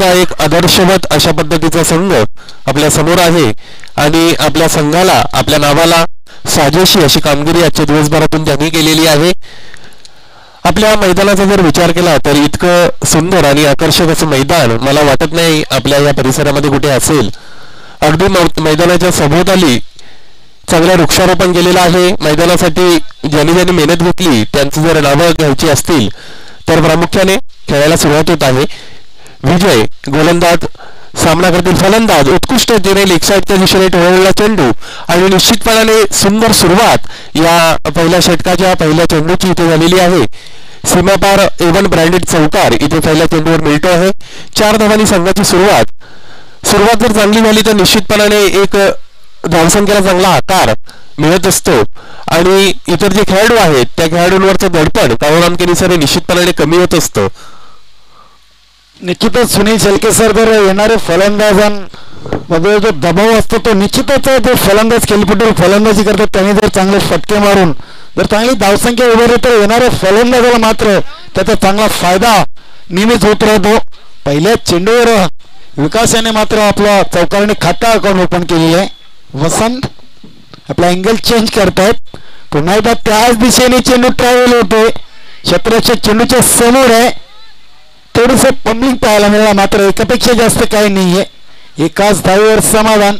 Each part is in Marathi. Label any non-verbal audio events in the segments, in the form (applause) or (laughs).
चा एक आदर्शवत अशा पद्धतीचा संघ आपल्यासमोर आहे आणि आपल्या संघाला आपल्या नावाला साजेशी अशी कामगिरी आजच्या दिवसभरातून त्यांनी केलेली आहे. आपल्या मैदानाचा जर विचार केला तर इतकं सुंदर आणि आकर्षक असं मैदान मला वाटत नाही आपल्या या परिसरामध्ये कुठे असेल. अगदी मैदानाच्या सभोवताली चांगलं वृक्षारोपण केलेलं आहे. मैदानासाठी ज्यांनी ज्यांनी मेहनत घेतली त्यांची जर नावं घ्यायची असतील तर प्रामुख्याने खेळायला सुरुवात होत आहे. विजय गोलंदाज सामना करतील फलंदाज उत्कृष्ट उत्कृष्टतेने लेगसाईडच्या दिशेने ठेवलेला चेंडू आणि निश्चितपणाने सुंदर सुरुवात या पहिल्या षटकाच्या पहिल्या चेंडूची इथे झालेली आहे. सीमापार एवन ब्रँडेड चौकार इथे पहिल्या चेंडूवर मिळतो आहे. चार धावांनी संघाची सुरुवात. सुरुवात जर चांगली झाली तर निश्चितपणाने एक धावसंख्येला चांगला आकार मिळत असतो. आणि इतर जे खेळाडू आहेत त्या खेळाडूंवरचं दडपण कावराम सर निश्चितपणाने कमी होत असतं. निश्चितच सुनील शेलके सर जर येणारे फलंदाजांमध्ये जो दबाव असतो तो निश्चितच जो फलंदाज खेळपटू फलंदाजी करतात त्यांनी जर चांगले फटके मारून जर चांगली धावसंख्या उभारली तर येणाऱ्या फलंदाजाला मात्र त्याचा चांगला फायदा नेहमीच होत राहतो. पहिल्या चेंडूवर विकास याने मात्र आपला चौकाने खाता अकाउंट ओपन केली आहे. वसंत आपला अँगल चेंज करतायत. पुन्हा एकदा त्याच दिशेने चेंडू ट्रॅव्हल होते क्षेत्राच्या चेंडूच्या समोर आहे. थोडस पम्बिंग पाहायला मिळाला मात्र एकापेक्षा जास्त काही नाहीये. एकाच धावीवर समाधान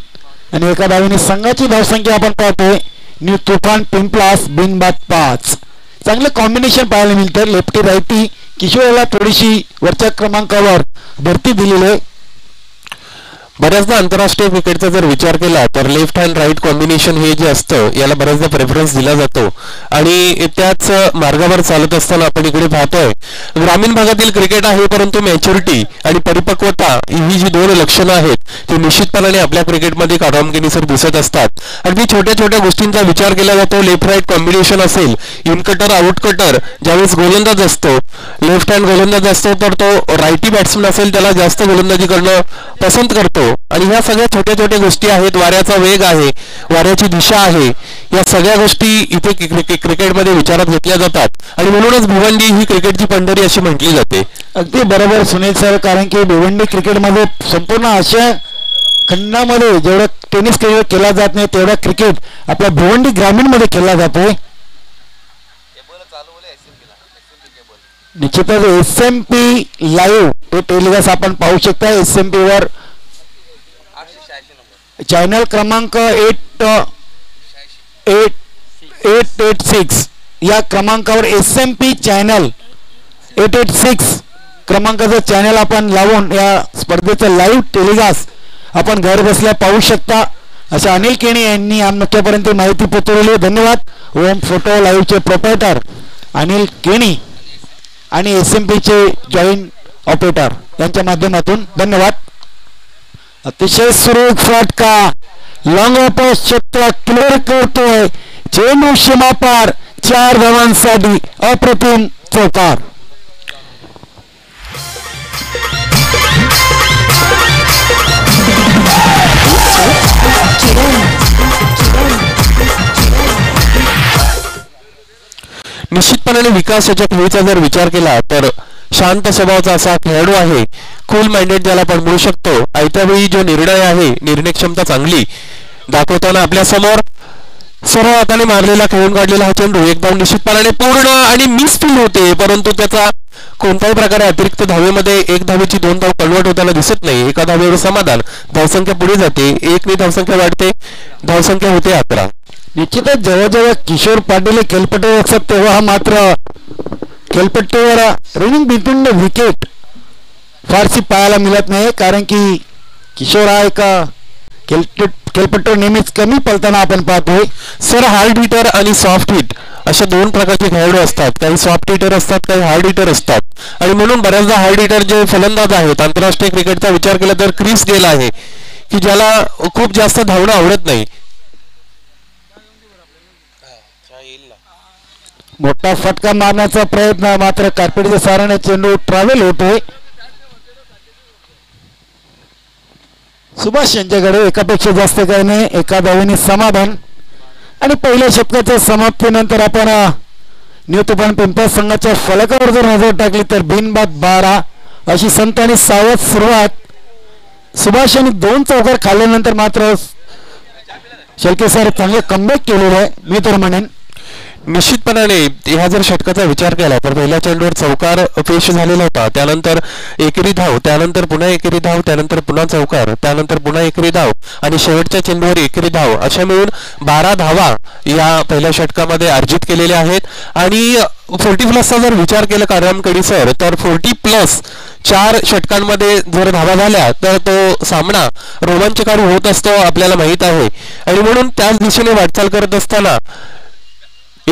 आणि एका धावीने संघाची धावसंख्या आपण पाहतोय. न्यू तुफान पिंपलास बिनबाद पाच. चांगलं कॉम्बिनेशन पाहायला मिळतं. लेफ्टी रायटी किशोरला थोडीशी वरच्या क्रमांकावर भरती दिलेली आहे. बऱ्याचदा आंतरराष्ट्रीय क्रिकेटचा जर विचार केला तर लेफ्ट हँड राईट कॉम्बिनेशन हे जे असतं याला बऱ्याचदा प्रेफरन्स दिला जातो. आणि त्याच मार्गावर चालत असताना आपण इकडे पाहतोय ग्रामीण भागातील क्रिकेट आहे परंतु मॅच्युरिटी आणि परिपक्वता ही जी दोन लक्षणं आहेत ती निश्चितपणाने आपल्या क्रिकेटमध्ये कारामगिनीसर दिसत असतात. अगदी छोट्या छोट्या गोष्टींचा विचार केला जातो लेफ्ट राईट कॉम्बिनेशन असेल इनकटर आउटकटर ज्यावेळेस गोलंदाज असतो लेफ्ट हँड गोलंदाज असतो तर तो रायटी बॅट्समन असेल त्याला जास्त गोलंदाजी करणं पसंत करतो. आणि ह्या सगळ्या छोट्या छोट्या गोष्टी आहेत वाऱ्याचा वेग आहे वाऱ्याची दिशा आहे या सगळ्या गोष्टी इथे क्रिकेटमध्ये विचारात घेतल्या जातात. आणि म्हणूनच भिवंडी ही क्रिकेटची पंढरी अशी म्हटली जाते. अगदी बरोबर सुनील सर कारण की भिवंडी क्रिकेटमध्ये संपूर्ण अशा खंडामध्ये जेवढं टेनिस क्रिकेट केला जात नाही तेवढा क्रिकेट आपल्या भिवंडी ग्रामीणमध्ये केला जातो निश्चितच एस एम पी लाईव्ह हे टेलिकास्ट आपण पाहू शकता. एस एम पी वर चॅनल क्रमांक eight eight eight eight six. या क्रमांकावर S M P channel eight eight six क्रमांकाचं चॅनल आपण लावून या स्पर्धेचं लाईव्ह टेलिकास्ट आपण घर बसल्या पाहू शकता. अशा अनिल केणी यांनी आमच्यापर्यंत माहिती पोचवली धन्यवाद. ओम फोटो लाईव्हचे प्रोपरेटर अनिल केणी आणि एस एम पीचे जॉईंट ऑपरेटर यांच्या माध्यमातून धन्यवाद. अतिशय सुरेख फटका. लॉंग क्षेत्रात क्लिअर करतोय. चेंडू सीमापार चार धावांसाठी अप्रतिम चौकार. निश्चितपणाने विकास याच्या खेळीचा जर विचार केला तर शांत स्वभावाचा असा खेळाडू आहे. कूल माइंडेड ज्याला आपण म्हणू शकतो. आयत्या वेळी जो निर्णय आहे निर्णय क्षमता चांगली. दाखवताना आपल्यासमोर सरळ हाताने मारलेला खेळून काढलेला हा चेंडू एकदम निश्चितपणाने पूर्ण आणि मिस फील होते. परंतु त्याचा कोणत्याही प्रकारे अतिरिक्त धावेमध्ये एक धावेची दोन धाव कन्वर्ट होताना दिसत नाही. एका धावेवर समाधान. धावसंख्या पुढे जाते. एक मी धावसंख्या वाढते. धावसंख्या होते अकरा. निश्चितच जेव्हा जेव्हा किशोर पाटील हे असतात तेव्हा हा मात्र खेळपट्टीवर रनिंग बिटवीन द विकेट फारशी पाहायला मिळत नाही कारण की किशोर हा एका खेळपट्टीवर नेहमीच कमी पलताना आपण पाहतोय. सर हार्ड हिटर आणि सॉफ्ट हिट अशा दोन प्रकारचे खेळाडू असतात. काही सॉफ्ट हिटर असतात काही हार्ड हिटर असतात. आणि म्हणून बऱ्याचदा हार्ड हिटर जे फलंदाज आहेत आंतरराष्ट्रीय क्रिकेटचा विचार केला तर क्रिस गेल आहे की ज्याला खूप जास्त धावणं आवडत नाही. मोठा फटका मारण्याचा प्रयत्न मात्र कार्पेटच्या साराने चेंडू ट्रॅव्हल होतोय सुभाष यांच्याकडे एकापेक्षा जास्त काही नाही एका धावेने समाधान. आणि पहिल्या शतकाच्या समाप्तीनंतर आपण न्यू पिंपळ संघाच्या फलकावर जर नजर टाकली तर बिनबाद बारा अशी संत आणि सावध सुरुवात. सुभाष यांनी दोन चौकार खाल्ल्यानंतर मात्र शेळके सर चांगले कमबॅक केलेलं आहे. मी तर म्हणेन निश्चितपणाने ह्या जर षटकाचा विचार केला तर पहिल्या चेंडूवर चौकार पेश झालेला होता. त्यानंतर एकेरी धाव त्यानंतर पुन्हा एकेरी धाव त्यानंतर पुन्हा चौकार त्यानंतर पुन्हा एकेरी धाव आणि शेवटच्या चेंडूवर एकेरी धाव. अशा मिळून बारा धावा या पहिल्या षटकामध्ये अर्जित केलेल्या आहेत. आणि फोर्टी प्लसचा जर विचार केला कारामकडी सर तर फोर्टी प्लस चार षटकांमध्ये जर धावा झाल्या तर तो सामना रोमांचकारी होत असतो आपल्याला माहीत आहे. आणि म्हणून त्याच दिशेने वाटचाल करत असताना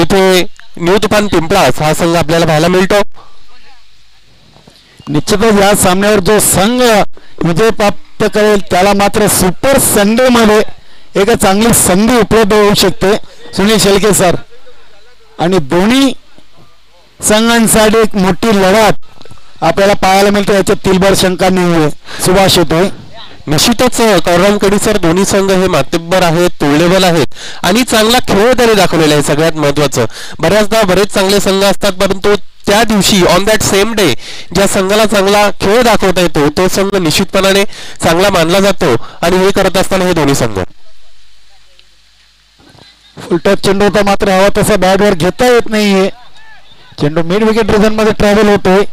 इथे न्यू तुफान पिंपळास हा संघ आपल्याला पाहायला मिळतो. निश्चितच या सामन्यावर जो संघ विजय प्राप्त करेल त्याला मात्र सुपर संडे मध्ये एक चांगली संधी उपलब्ध होऊ शकते. सुनील शेळके सर. आणि दोन्ही संघांसाठी एक मोठी लढत आपल्याला पाहायला मिळते. याच्यात तिलभर शंका नाही सुभाष येतोय. निश्चितच कौरवांकडे सर दोन्ही संघ हे मातब्बर आहेत तुलनेबल आहेत आणि चांगला खेळ त्याने दाखवलेला आहे. सगळ्यात महत्वाचं बऱ्याचदा बरेच चांगले संघ असतात परंतु त्या दिवशी ऑन दॅट सेम डे ज्या संघाला चांगला खेळ दाखवता येतो तो संघ निश्चितपणाने चांगला मानला जातो आणि हे करत असताना हे दोन्ही संघ. फुलटॉप चेंडू होता मात्र हवा तसा बॅटवर घेता येत नाहीये. चेंडू मिड विकेट रिझनमध्ये ट्रॅव्हल होतोय.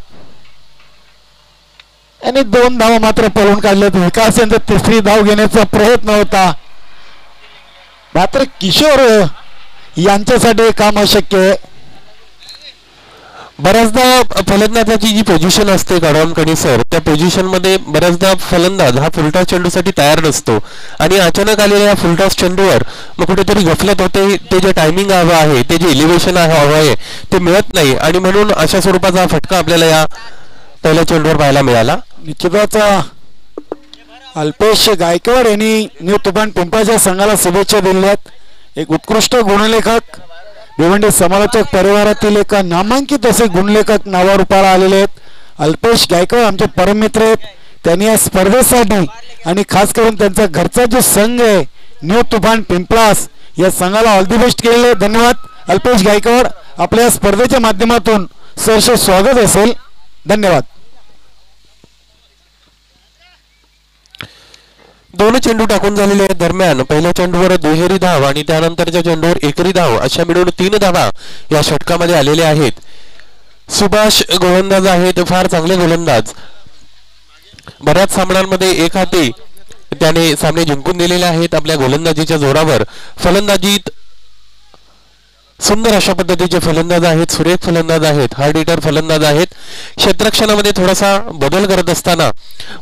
आणि दोन धावा मात्र पळून काढल्यात विकास यांचा तिसरी धाव घेण्याचा प्रयत्न होता. मात्र किशोर यांच्यासाठी काम अशक्य आहे. बऱ्याचदा फलंदाजाची जी पोझिशन असते कडवांकडे सर त्या पोझिशनमध्ये बऱ्याचदा फलंदाज हा फुलटॉस चेंडूसाठी तयार नसतो. आणि अचानक आलेल्या या फुलटॉस चेंडूवर मग कुठेतरी गफलत होते. ते जे टायमिंग हवं आहे ते जे इलिव्हेशन हवं आहे ते मिळत नाही. आणि म्हणून अशा स्वरूपाचा फटका आपल्याला या पहिल्या चेंडूवर पाहायला मिळाला. निश्चितच अल्पेश गायकवाड यांनी न्यू तुफान पिंपाच्या संघाला शुभेच्छा दिल्यात एक उत्कृष्ट गुणलेखक भिवंडी समालोचक परिवारातील एक नामांकित असे गुणलेखक नावारूपाला आलेले आहेत. अल्पेश गायकवाड आमचे परममित्र आहेत. त्यांनी या स्पर्धेसाठी आणि खास करून त्यांचा घरचा जो संघ आहे न्यू तुफान पिंपळास या संघाला ऑल दी बेस्ट केलेले धन्यवाद. अल्पेश गायकवाड आपल्या स्पर्धेच्या माध्यमातून सहर्ष स्वागत असेल. धन्यवाद. दोन चेंडू टाकून झालेले दरम्यान. पहिल्या चेंडूवर दुहेरी धाव आणि त्यानंतरच्या चेंडूवर एकरी धाव अशा मिळून तीन धावा या षटकामध्ये आलेल्या आहेत. सुभाष गोलंदाज आहेत फार चांगले गोलंदाज. बऱ्याच सामन्यांमध्ये एक हाती त्याने सामने जिंकून दिलेले आहेत आपल्या गोलंदाजीच्या जोरावर. फलंदाजीत सुंदर अशा पद्धतीचे फलंदाज आहेत सुरेख फलंदाज आहेत हार्ड हिटर फलंदाज आहेत क्षेत्रक्षणामध्ये थोडासा बदल करत असताना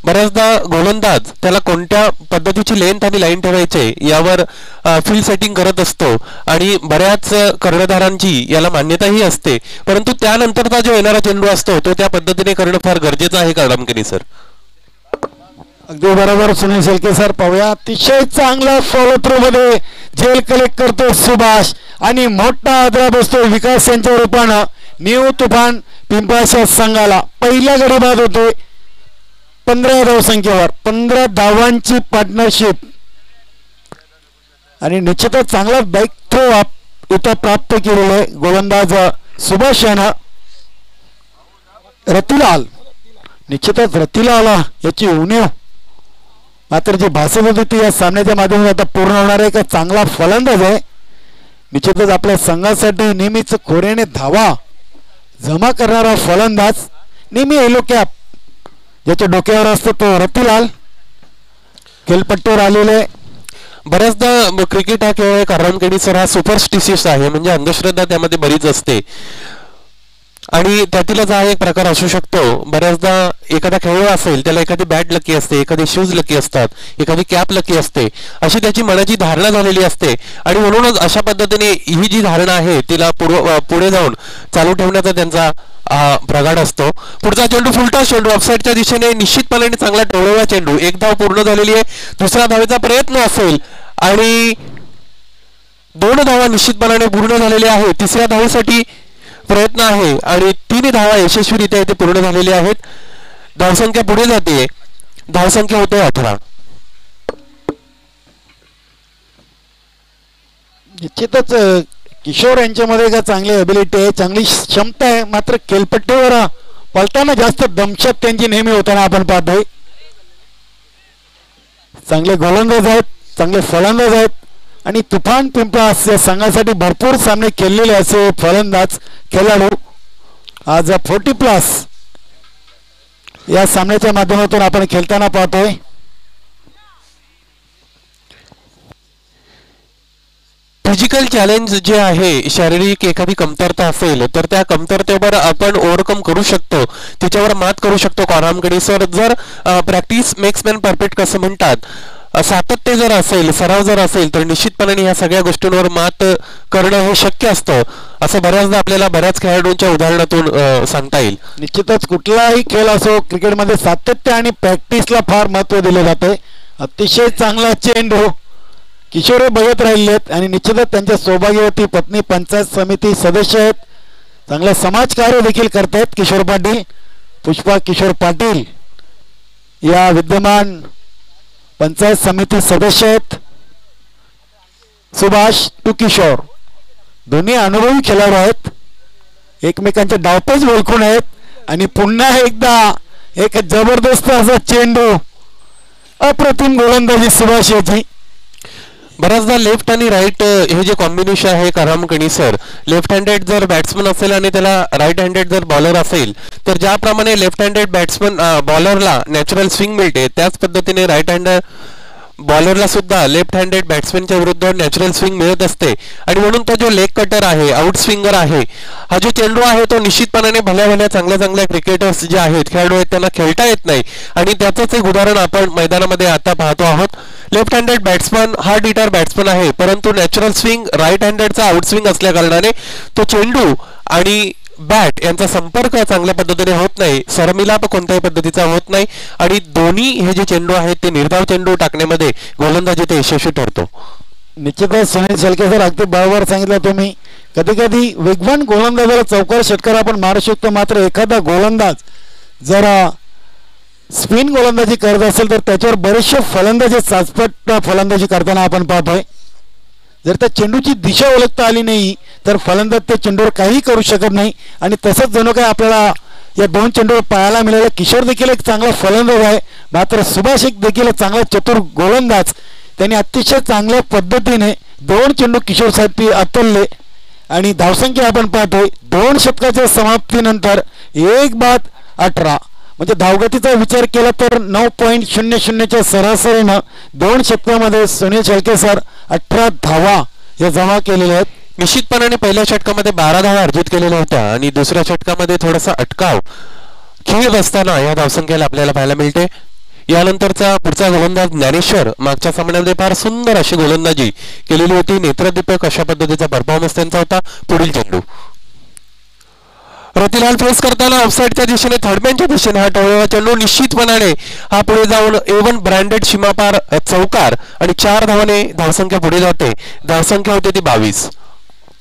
बऱ्याचदा गोलंदाज त्याला कोणत्या पद्धतीची लेंथ आणि लाईन ठेवायचे यावर फील्ड सेटिंग करत असतो आणि बऱ्याच कर्णधारांची याला मान्यताही असते. परंतु त्यानंतरचा जो येणारा चेंडू असतो तो त्या पद्धतीने करणं फार गरजेचं आहे काळामकरी सर अगदी बरोबर सुनील शेलके सर पाहूया. अतिशय चांगला फॉलो थ्रू मध्ये जेल कलेक्ट करतो सुभाष. आणि मोठा आदरा बसतो विकास यांच्या रूपानं. न्यू तुफान पिंपळाच्या संघाला. पहिल्या गडी बाद होते पंधरा धाव संख्येवर. पंधरा धावांची पार्टनरशिप आणि निश्चितच चांगला बाईक थ्रो इथं प्राप्त केलेलं आहे गोलंदाज सुभाष यानं रतिलाल. निश्चितच रतिलाल याची उणीव. मात्र जी भाषण होती ती या सामन्याच्या माध्यमातून आता पूर्ण होणार आहे. का चांगला फलंदाज आहे. निश्चितच आपल्या संघासाठी नेहमीच खोऱ्याने धावा. जमा करणारा फलंदाज नेहमी येलो कॅप. ज्याच्या डोक्यावर असतो तो रतीलाल. खेळपट्टीवर आलेले. बऱ्याचदा क्रिकेट हा खेळ कारण सर हा सुपरस्टिशियस आहे. म्हणजे अंधश्रद्धा त्यामध्ये बरीच असते. आणि त्यातीलच हा एक प्रकार असू शकतो. बऱ्याचदा एखादा खेळाडू असेल त्याला एखादी बॅट लकी असते एखादी शूज लकी असतात एखादी कॅप लकी असते अशी त्याची मनाची धारणा झालेली असते. आणि म्हणूनच अशा पद्धतीने ही जी धारणा आहे तिला पूर्व पुढे जाऊन चालू ठेवण्याचा त्यांचा प्रगाड असतो. पुढचा चेंडू फुलटा चेंडू ऑफसाईडच्या दिशेने निश्चितपणे चांगला टोळवला चेंडू एक धाव पूर्ण झालेली आहे. दुसरा धावेचा प्रयत्न असेल आणि दोन धावा निश्चितपणाने पूर्ण झालेल्या आहेत. तिसऱ्या धावेसाठी प्रयत्न आहे आणि तीन धावा यशस्वीरित्या इथे पूर्ण झालेल्या आहेत. धावसंख्या पुढे जाते. धावसंख्या होते अठरा. निश्चितच किशोर यांच्यामध्ये का चांगली अबिलिटी आहे चांगली क्षमता आहे मात्र खेळपट्टीवर पलताना जास्त दमशत त्यांची नेहमी होताना आपण पाहतोय. चांगले गोलंदाज आहेत चांगले फलंदाज आहेत. आणि तुफान पिंपळा असे संघासाठी भरपूर सामने केलेले असे फलंदाज खेळाडू आज फोर्टी प्लस या सामन्याच्या माध्यमातून आपण खेळताना पाहतोय. फिजिकल चॅलेंज जे आहे शारीरिक एखादी कमतरता असेल तर त्या कमतरतेवर आपण ओव्हरकम करू शकतो. त्याच्यावर मात करू शकतो कॉरामकडे सर जर प्रॅक्टिस मेक्स मॅन परफेक्ट कसं म्हणतात? सातत्य जर असेल सराव जर असेल तर निश्चितपणे ह्या सगळ्या गोष्टींवर मात करणं हे शक्य असतं. असं बऱ्याचदा आपल्याला बऱ्याच खेळाडूंच्या उदाहरणातून सांगता येईल. निश्चितच कुठलाही खेळ असो क्रिकेटमध्ये सातत्य आणि प्रॅक्टिसला फार महत्त्व दिलं जाते अतिशय चांगला चेंडू हो. किशोर बघत राहिले आहेत आणि निश्चितच त्यांच्या सौभाग्यवती पत्नी पंचायत समिती सदस्य आहेत. चांगलं समाजकार्य देखील करतायत किशोर पाटील. पुष्पा किशोर पाटील या विद्यमान पंचायत समिती सदस्य आहेत. सुभाष टू किशोर. दोन्ही अनुभवी खेळाडू आहेत. एकमेकांचे डावपेच ओळखून आहेत आणि पुन्हा एकदा एक जबरदस्त असा चेंडू अप्रतिम गोलंदाजी सुभाष याची बऱ्याचदा लेफ्ट आणि राईट हे जे कॉम्बिनेशन आहे करामकणी सर लेफ्ट हँडेड जर बॅट्समन असेल आणि त्याला राईट हँडेड जर बॉलर असेल तर ज्याप्रमाणे लेफ्ट हँडेड बॅट्समन बॉलरला नॅचरल स्विंग मिळते त्याच पद्धतीने राईट हँडर बॉलरला सुद्धा लेफ्ट हँडेड बॅट्समॅनच्या विरुद्ध नॅचरल स्विंग मिळत असते. आणि म्हणून तो जो लेग कटर आहे आउट स्विंगर आहे हा जो चेंडू आहे तो निश्चितपणाने भल्या भल्या चांगल्या चांगल्या क्रिकेटर्स जे आहेत खेळाडू आहेत त्यांना खेळता येत नाही. आणि त्याचंच एक उदाहरण आपण मैदानामध्ये आता पाहतो आहोत. लेफ्ट हँडेड बॅट्समन हा डिटार बॅट्समन आहे. परंतु नॅचरल स्विंग राईट हँडेडचा आउट स्विंग असल्या कारणाने तो चेंडू आणि बॅट यांचा संपर्क चांगल्या पद्धतीने होत नाही. सरमिलाप कोणत्याही पद्धतीचा होत नाही. आणि दोन्ही हे जे चेंडू आहेत ते निर्धाव चेंडू टाकण्यामध्ये गोलंदाजी ते यशस्वी ठरतो. निश्चितच सुनील शेलके सर अगदी बरोबर सांगितलं तुम्ही. कधी कधी वेगवान गोलंदाजाला चौकार षटकार आपण मारू शकतो. मात्र एखादा गोलंदाज जरा स्पिन गोलंदाजी करत असेल तर त्याच्यावर बरेचसे फलंदाजी चाचपट फलंदाजी करताना आपण पाहतोय. जर त्या चेंडूची दिशा ओळखता आली नाही तर फलंदाज त्या चेंडूवर काही करू शकत नाही. आणि तसंच जणू काय आपल्याला या दोन चेंडूवर पाहायला मिळाला. किशोर देखील एक चांगला फलंदाज आहे. मात्र सुभाष एक देखील चांगला चतुर गोलंदाज. त्यांनी अतिशय चांगल्या पद्धतीने दोन चेंडू किशोर किशोरसाठी अतलले आणि धावसंख्या आपण पाहतोय. दोन शतकाच्या समाप्तीनंतर एक बाद अठरा. म्हणजे धावगतीचा विचार केला तर नऊ पॉईंट शून्य शून्यच्या सरासरीनं दोन षटकामध्ये सुनील शेळके सर अठरा धावा या जमा केलेल्या आहेत. निश्चितपणाने पहिल्या षटकामध्ये बारा धावा अर्जित केलेल्या होत्या आणि दुसऱ्या षटकामध्ये थोडासा अटकाव खेळत असताना या धावसंख्येला आपल्याला पाहायला मिळते. यानंतरचा पुढचा गोलंदाज ज्ञानेश्वर मागच्या सामन्यामध्ये फार सुंदर अशी गोलंदाजी केलेली होती. नेत्रदीपक अशा पद्धतीचा परफॉर्मन्स त्यांचा होता. पुढील चेंडू. रतिलाल फेस करताना ऑफसाईडच्या दिशेने थर्डमॅनच्या दिशेने हा टोळेवा चेंडू निश्चितपणाने हा पुढे जाऊन एवन ब्रँडेड सीमापार चौकार आणि चार धावाने धावसंख्या पुढे जाते. धावसंख्या होती ती बावीस.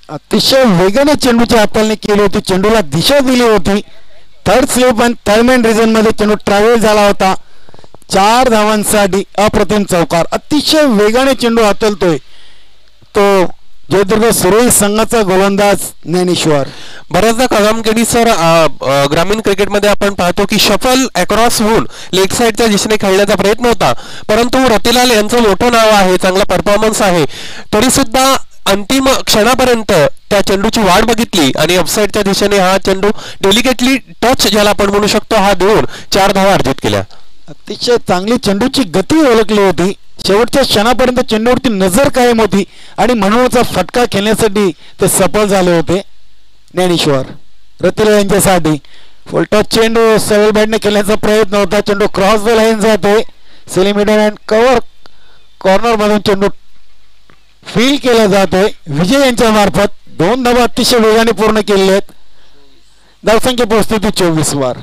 अतिशय वेगाने चेंडूची हाताळणी केली होती. चेंडूला दिशा दिली होती. थर्ड स्लिप आणि थर्डमॅन रिझनमध्ये चेंडू ट्रॅव्हल झाला होता. चार धावांसाठी अप्रतिम चौकार. अतिशय वेगाने चेंडू हातलतोय तो जयदुर्ग सुरळी संघाचा गोलंदाज ज्ञानेश्वर. बऱ्याचदा कळमकेडी सर ग्रामीण क्रिकेटमध्ये आपण पाहतो की शफल अक्रॉस होऊन लेग साईडच्या दिशेने खेळण्याचा प्रयत्न होता. परंतु रतिलाल यांचं मोठं नाव आहे चांगला परफॉर्मन्स आहे. तरी सुद्धा अंतिम क्षणापर्यंत त्या चेंडूची वाट बघितली आणि अपसाईडच्या दिशेने हा चेंडू डेलिकेटली टच ज्याला आपण म्हणू शकतो हा देऊन चार धावा अर्जित केल्या. अतिशय चांगली चेंडूची गती ओळखली होती. शेवटच्या क्षणापर्यंत चेंडूवरती नजर कायम होती आणि म्हणूनचा फटका खेळण्यासाठी ते सफल झाले होते. ज्ञानेश्वर रतिला यांच्यासाठी. फुलटॉस चेंडू सेवल बॅटने खेळण्याचा प्रयत्न होता. चेंडू क्रॉस द लाईन जाते. सेलिमिडर अँड कव्हर कॉर्नर मधून चेंडू फील केला जातोय विजय यांच्या मार्फत दोन धावा अतिशय वेगाने पूर्ण केले आहेत. धावसंख्या पोहोचते ती चोवीस वर.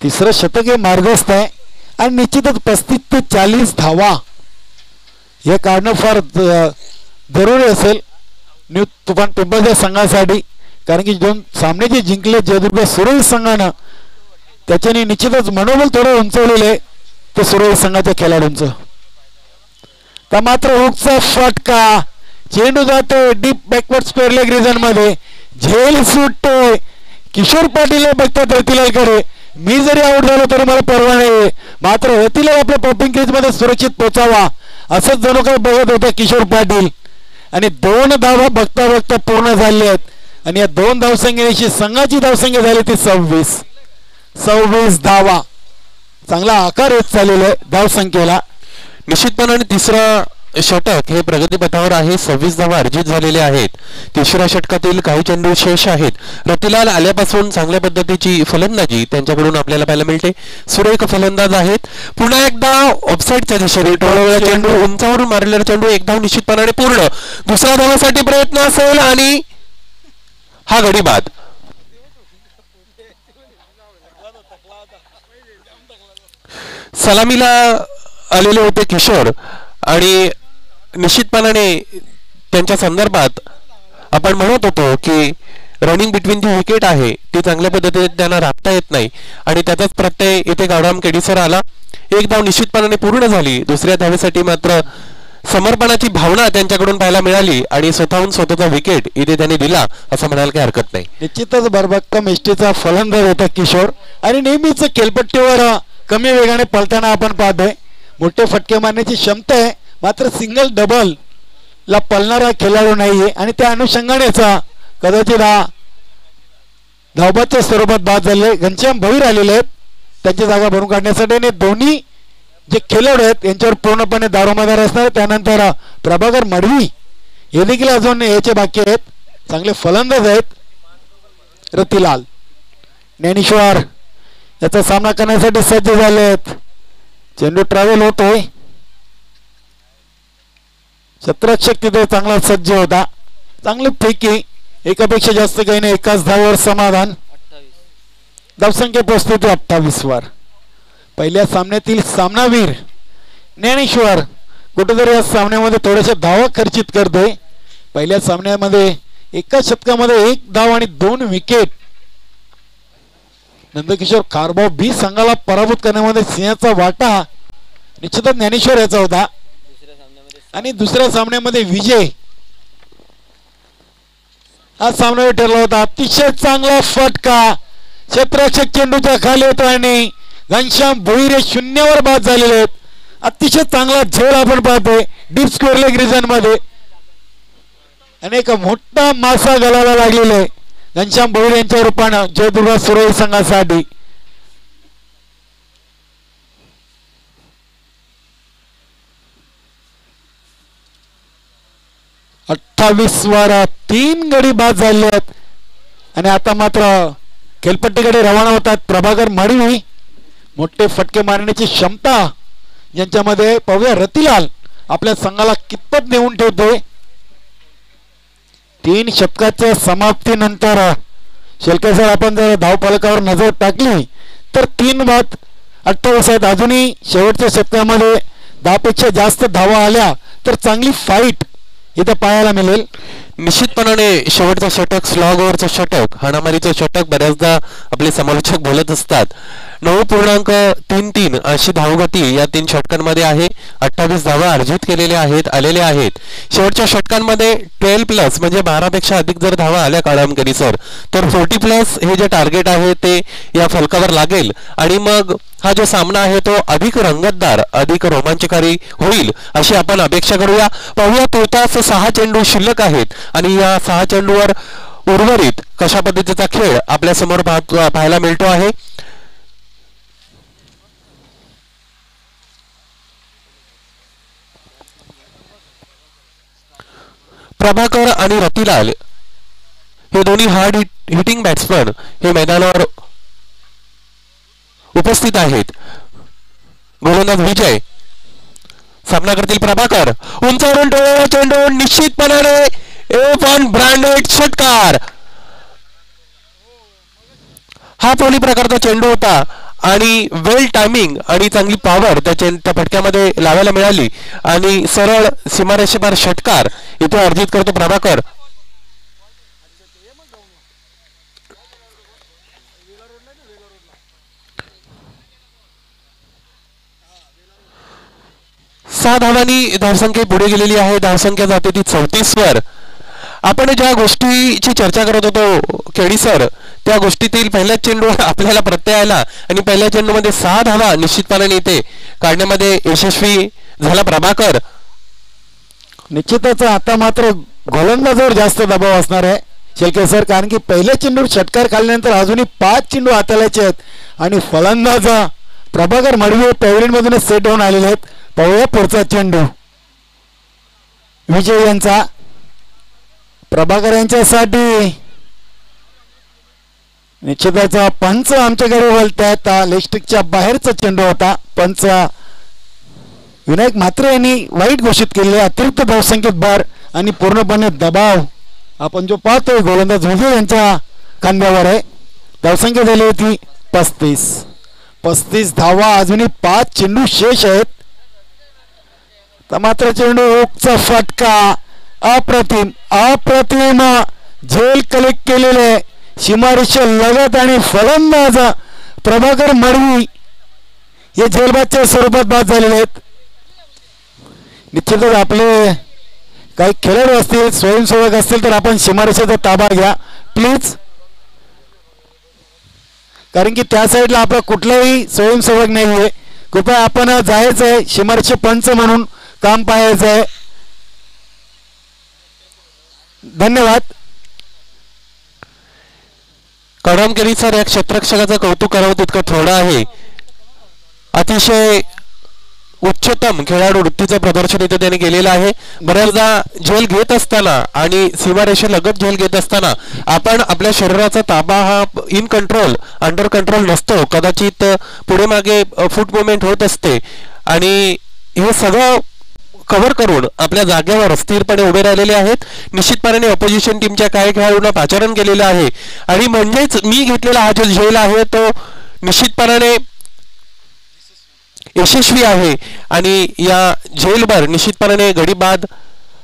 तिसरं शतक हे मार्गस्थ आहे. आणि निश्चितच पस्तीस ते चाळीस धावा हे काढणं फार जरुरी असेल. न्यू तुफान पिंपळच्या संघासाठी कारण की दोन सामने जे जिंकले जयदुर्ग सुरळीत संघानं त्याच्याने निश्चितच मनोबल थोडं उंचवलेलं आहे ते सुरळीत संघाच्या खेळाडूंचं. तर मात्र हुकचा फटका चेंडू जातो डीप बॅकवर्ड स्क्वेअर लेग रिझनमध्ये झेल सुटतोय. किशोर पाटील बघतात रतिलालकडे. मी जरी आउट झालो तरी मला परवा नाही मात्र होतील आपल्या पॉपिंग क्रीजमध्ये सुरक्षित पोचावा. असंच जणू काही बघत होता किशोर पाटील. आणि दोन धावा बघता बघता पूर्ण झाले आहेत. आणि या दोन धावसंख्येशी संघाची धावसंख्या झाली ती सव्वीस. सव्वीस धावा. चांगला आकार येत चाललेला आहे धावसंख्येला. निश्चितपणाने तिसरा षटक हे प्रगतीपथावर आहे. सव्वीस धावा अर्जित झालेले आहेत. तिसऱ्या षटकातील काही चेंडू शेष आहेत. रतिलाल आल्यापासून चांगल्या पद्धतीची फलंदाजी त्यांच्याकडून आपल्याला पाहायला मिळते. सुरेख फलंदाज आहेत. पुन्हा एकदा ऑफसाईडच्या दिशेने टोळवेळा चेंडू उंचावरून मारलेला चेंडू एक धाव निश्चितपणाने पूर्ण. दुसऱ्या धावासाठी प्रयत्न असेल आणि हा गडी बाद सलामीला आलेले होते किशोर आणि निश्चितपणाने त्यांच्या संदर्भात आपण म्हणत होतो की रनिंग बिटवीन जी विकेट आहे ती चांगल्या पद्धतीने त्यांना राखता येत नाही. आणि त्याचाच प्रत्यय इथे गावराम केडीसर आला. एक धाव निश्चितपणाने पूर्ण झाली. दुसऱ्या धावेसाठी मात्र समर्पणाची भावना त्यांच्याकडून पाहायला मिळाली आणि स्वतःहून स्वतःचा विकेट इथे त्यांनी दिला असं म्हणायला काही हरकत नाही. निश्चितच भरभक्कम एसटीचा फलंदाज होता किशोर. आणि नेहमीच खेळपट्टीवर कमी वेगाने पळताना आपण पाहतोय. मोठे फटके मारण्याची क्षमता आहे. मात्र सिंगल डबल ला पलणारा खेळाडू नाहीये. आणि त्या अनुषंगानेचा कदाचित हा धावबाच्या स्वरूपात बाद झाले घनश्याम भवीर आलेले आहेत. त्यांची जागा भरून काढण्यासाठी आणि दोन्ही जे खेळाडू आहेत यांच्यावर पूर्णपणे दारोमदार असणार. त्यानंतर प्रभाकर मडवी हे देखील अजून याचे बाकी आहेत. चांगले फलंदाज आहेत. रतीलाल ज्ञानेश्वर याचा सामना करण्यासाठी सज्ज झाले आहेत. चेंडू ट्रॅव्हल होतोय. शत्रक्षक तिथे चांगला सज्ज होता. चांगली पैकी एकापेक्षा जास्त काही नाही एकाच धावावर समाधान. धावसंख्या पोहोचते अठ्ठावीस वर. पहिल्या सामन्यातील सामनावीर ज्ञानेश्वर कुठेतरी या सामन्यामध्ये थोड्याशा धावा खर्चित करते पहिल्या सामन्यामध्ये एका शतकामध्ये एक धाव आणि दोन विकेट. नंदकिशोर कारभाव बी संघाला पराभूत करण्यामध्ये सिंहाचा वाटा. निश्चितच ज्ञानेश्वर याचा होता. आणि दुसऱ्या सामन्यामध्ये विजय. हा सामना ठरला होता. अतिशय चांगला फटका. क्षेत्ररक्षक चेंडूच्या खाली होता आणि घनश्याम भोईरे शून्यावर बाद झालेले आहेत. अतिशय चांगला झेल आपण पाहतोय. डीप स्क्वेअर लेग रिजनमध्ये. आणि एक मोठा मासा घालायला लागलेला. आहे घनश्याम भोईर यांच्या रूपानं जयदुर्गा सुरई संघासाठी. अठ्ठावीस वर तीन गडी बाद झाले आहेत. आणि आता मात्र खेळपट्टीकडे रवाना होतात प्रभाकर माडवी. मोठे फटके मारण्याची क्षमता यांच्यामध्ये पाहूया रतिलाल आपल्या संघाला कितपत नेऊन ठेवतोय? तीन शतकाच्या समाप्तीनंतर शेलके सर आपण जर धावपालकावर नजर टाकली तर तीन बाद अठ्ठावीस आहेत. अजूनही शेवटच्या शतकामध्ये दहापेक्षा जास्त धावा आल्या तर चांगली फाईट इथं पाहायला मिळेल. निश्चितपणाने शेवटचा षटक स्लॉग ओव्हरचा षटक हाणामारीचं षटक बऱ्याचदा आपले समालोचक बोलत असतात. नऊ पूर्णांक तीन तीन अशी धावगती या तीन षटकांमध्ये आहे. अठ्ठावीस धावा अर्जित केलेल्या आहेत आलेल्या आहेत. शेवटच्या षटकांमध्ये ट्वेल्व प्लस म्हणजे बारापेक्षा अधिक जर धावा आल्या काळामकरी सर तर फोर्टी प्लस हे जे टार्गेट आहे ते या फलकावर लागेल. आणि मग हा जो सामना आहे तो अधिक रंगतदार अधिक रोमांचकारी होईल अशी आपण अपेक्षा करूया. पाहूया तुर्तास सहा चेंडू शिल्लक आहेत आणि या सहा चेंडूवर उर्वरित कशा पद्धतीचा खेळ आपल्यासमोर पाहायला मिळतो आहे. प्रभाकर आणि रतिलाल हे दोन्ही हार्ड हिटिंग बॅट्समन हे मैदानावर उपस्थित आहेत. गोलंदाज विजय सामना करतील प्रभाकर. उंचावरून टोळलेला चेंडू निश्चितपणाने वन ब्रँडेड षटकार. हा पोली प्रकारचा चेंडू होता? आणि वेल टायमिंग आणि चांगली पॉवर त्याच्या त्या फटक्यामध्ये लावायला मिळाली. आणि सरळ सीमारेषेपार षटकार इथे अर्जित करतो प्रभाकर. सहा धावांनी धावसंख्या पुढे गेलेली आहे. धावसंख्या जाते ती चौतीस वर आपण ज्या गोष्टीची चर्चा करत होतो केडी सर त्या गोष्टीतील पहिल्याच चेंडूवर (laughs) आपल्याला प्रत्यय आला आणि पहिल्या चेंडूमध्ये सहा धावा निश्चितपणाने येते काढण्यामध्ये यशस्वी झाला प्रभाकर. निश्चितच आता मात्र गोलंदाजावर जास्त दबाव असणार आहे. शेलके सर कारण की पहिल्या चेंडूवर षटकार खाल्ल्यानंतर अजूनही पाच चेंडू हाताळायचे आहेत. आणि फलंदाजा प्रभाकर मडवी पेवरीमधूनच सेट होऊन आलेले आहेत. पाहूया पुढचा चेंडू. विजय यांचा प्रभाकर यांच्यासाठी निश्चिताचा पंच आमच्याकडे बोलतायत लेस्टिकच्या बाहेरचा चेंडू होता. पंच विनायक म्हात्रे यांनी वाईट घोषित केलेले अतिरिक्त धावसंख्येत भर आणि पूर्णपणे दबाव. आपण जो पाहतोय गोलंदाज विजय यांच्या खांद्यावर आहे. धावसंख्या झाली होती पस्तीस. पस्तीस धावा अजूनही पाच चेंडू शेष आहेत. तर मात्र चेंडू ओकचा फटका. अप्रतिम अप्रतिम झेल कलेक्ट केलेले सीमारेषा लगत आणि फलंदाज प्रभाकर मडवी हे झेलबादच्या स्वरूपात बाद झालेले आहेत. निश्चितच आपले काही खेळाडू असतील स्वयंसेवक असतील तर आपण सीमारेषेचा ताबा घ्या प्लीज कारण की त्या साईडला आपला कुठलाही स्वयंसेवक नाही आहे कृपया आपण जायचं आहे सीमारेषे पंच म्हणून काम पाहायचं आहे धन्यवाद. कडामगिरी सर या क्षेत्रक्षकाचं कौतुक करावं तितकं थोडं आहे. अतिशय उच्चतम खेळाडू वृत्तीचं प्रदर्शन इथे त्यांनी केलेलं आहे. बऱ्याचदा झेल घेत असताना आणि सीमारेषे लगत झेल घेत असताना आपण आपल्या शरीराचा ताबा हा इन कंट्रोल अंडर कंट्रोल नसतो. कदाचित पुढे मागे फूट मुवमेंट होत असते. आणि हे सगळं कव्हर करून आपल्या जागेवर स्थिरपणे उभे राहिलेले आहेत. निश्चितपणे ऑपोजिशन टीमच्या काही खेळाडूंना पाचारण केलेलं आहे. आणि म्हणजेच मी घेतलेला हा जो झेल आहे तो निश्चितपणाने यशस्वी आहे. आणि या झेलवर निश्चितपणाने गडीबाद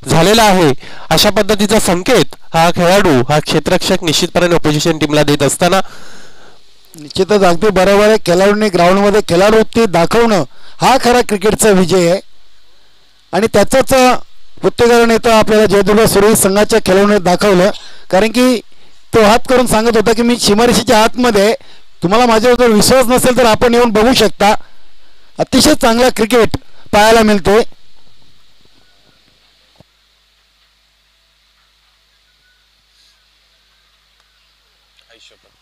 झालेला आहे. अशा पद्धतीचा संकेत हा खेळाडू हा क्षेत्ररक्षक निश्चितपणे ऑपोजिशन टीमला देत असताना निश्चितच अगदी बरोबर आहे. खेळाडूंनी ग्राउंडमध्ये खेळाडू दाखवणं हा खरा क्रिकेटचा विजय आहे. आणि त्याचंच वृत्तीकरण येतं आपल्याला जयदुर्गा सुरेश संघाच्या खेळाडूने दाखवलं. कारण की तो हात करून सांगत होता की मी शिमारशीच्या आतमध्ये तुम्हाला माझ्यावर विश्वास नसेल तर आपण येऊन बघू शकता. अतिशय चांगला क्रिकेट पाहायला मिळते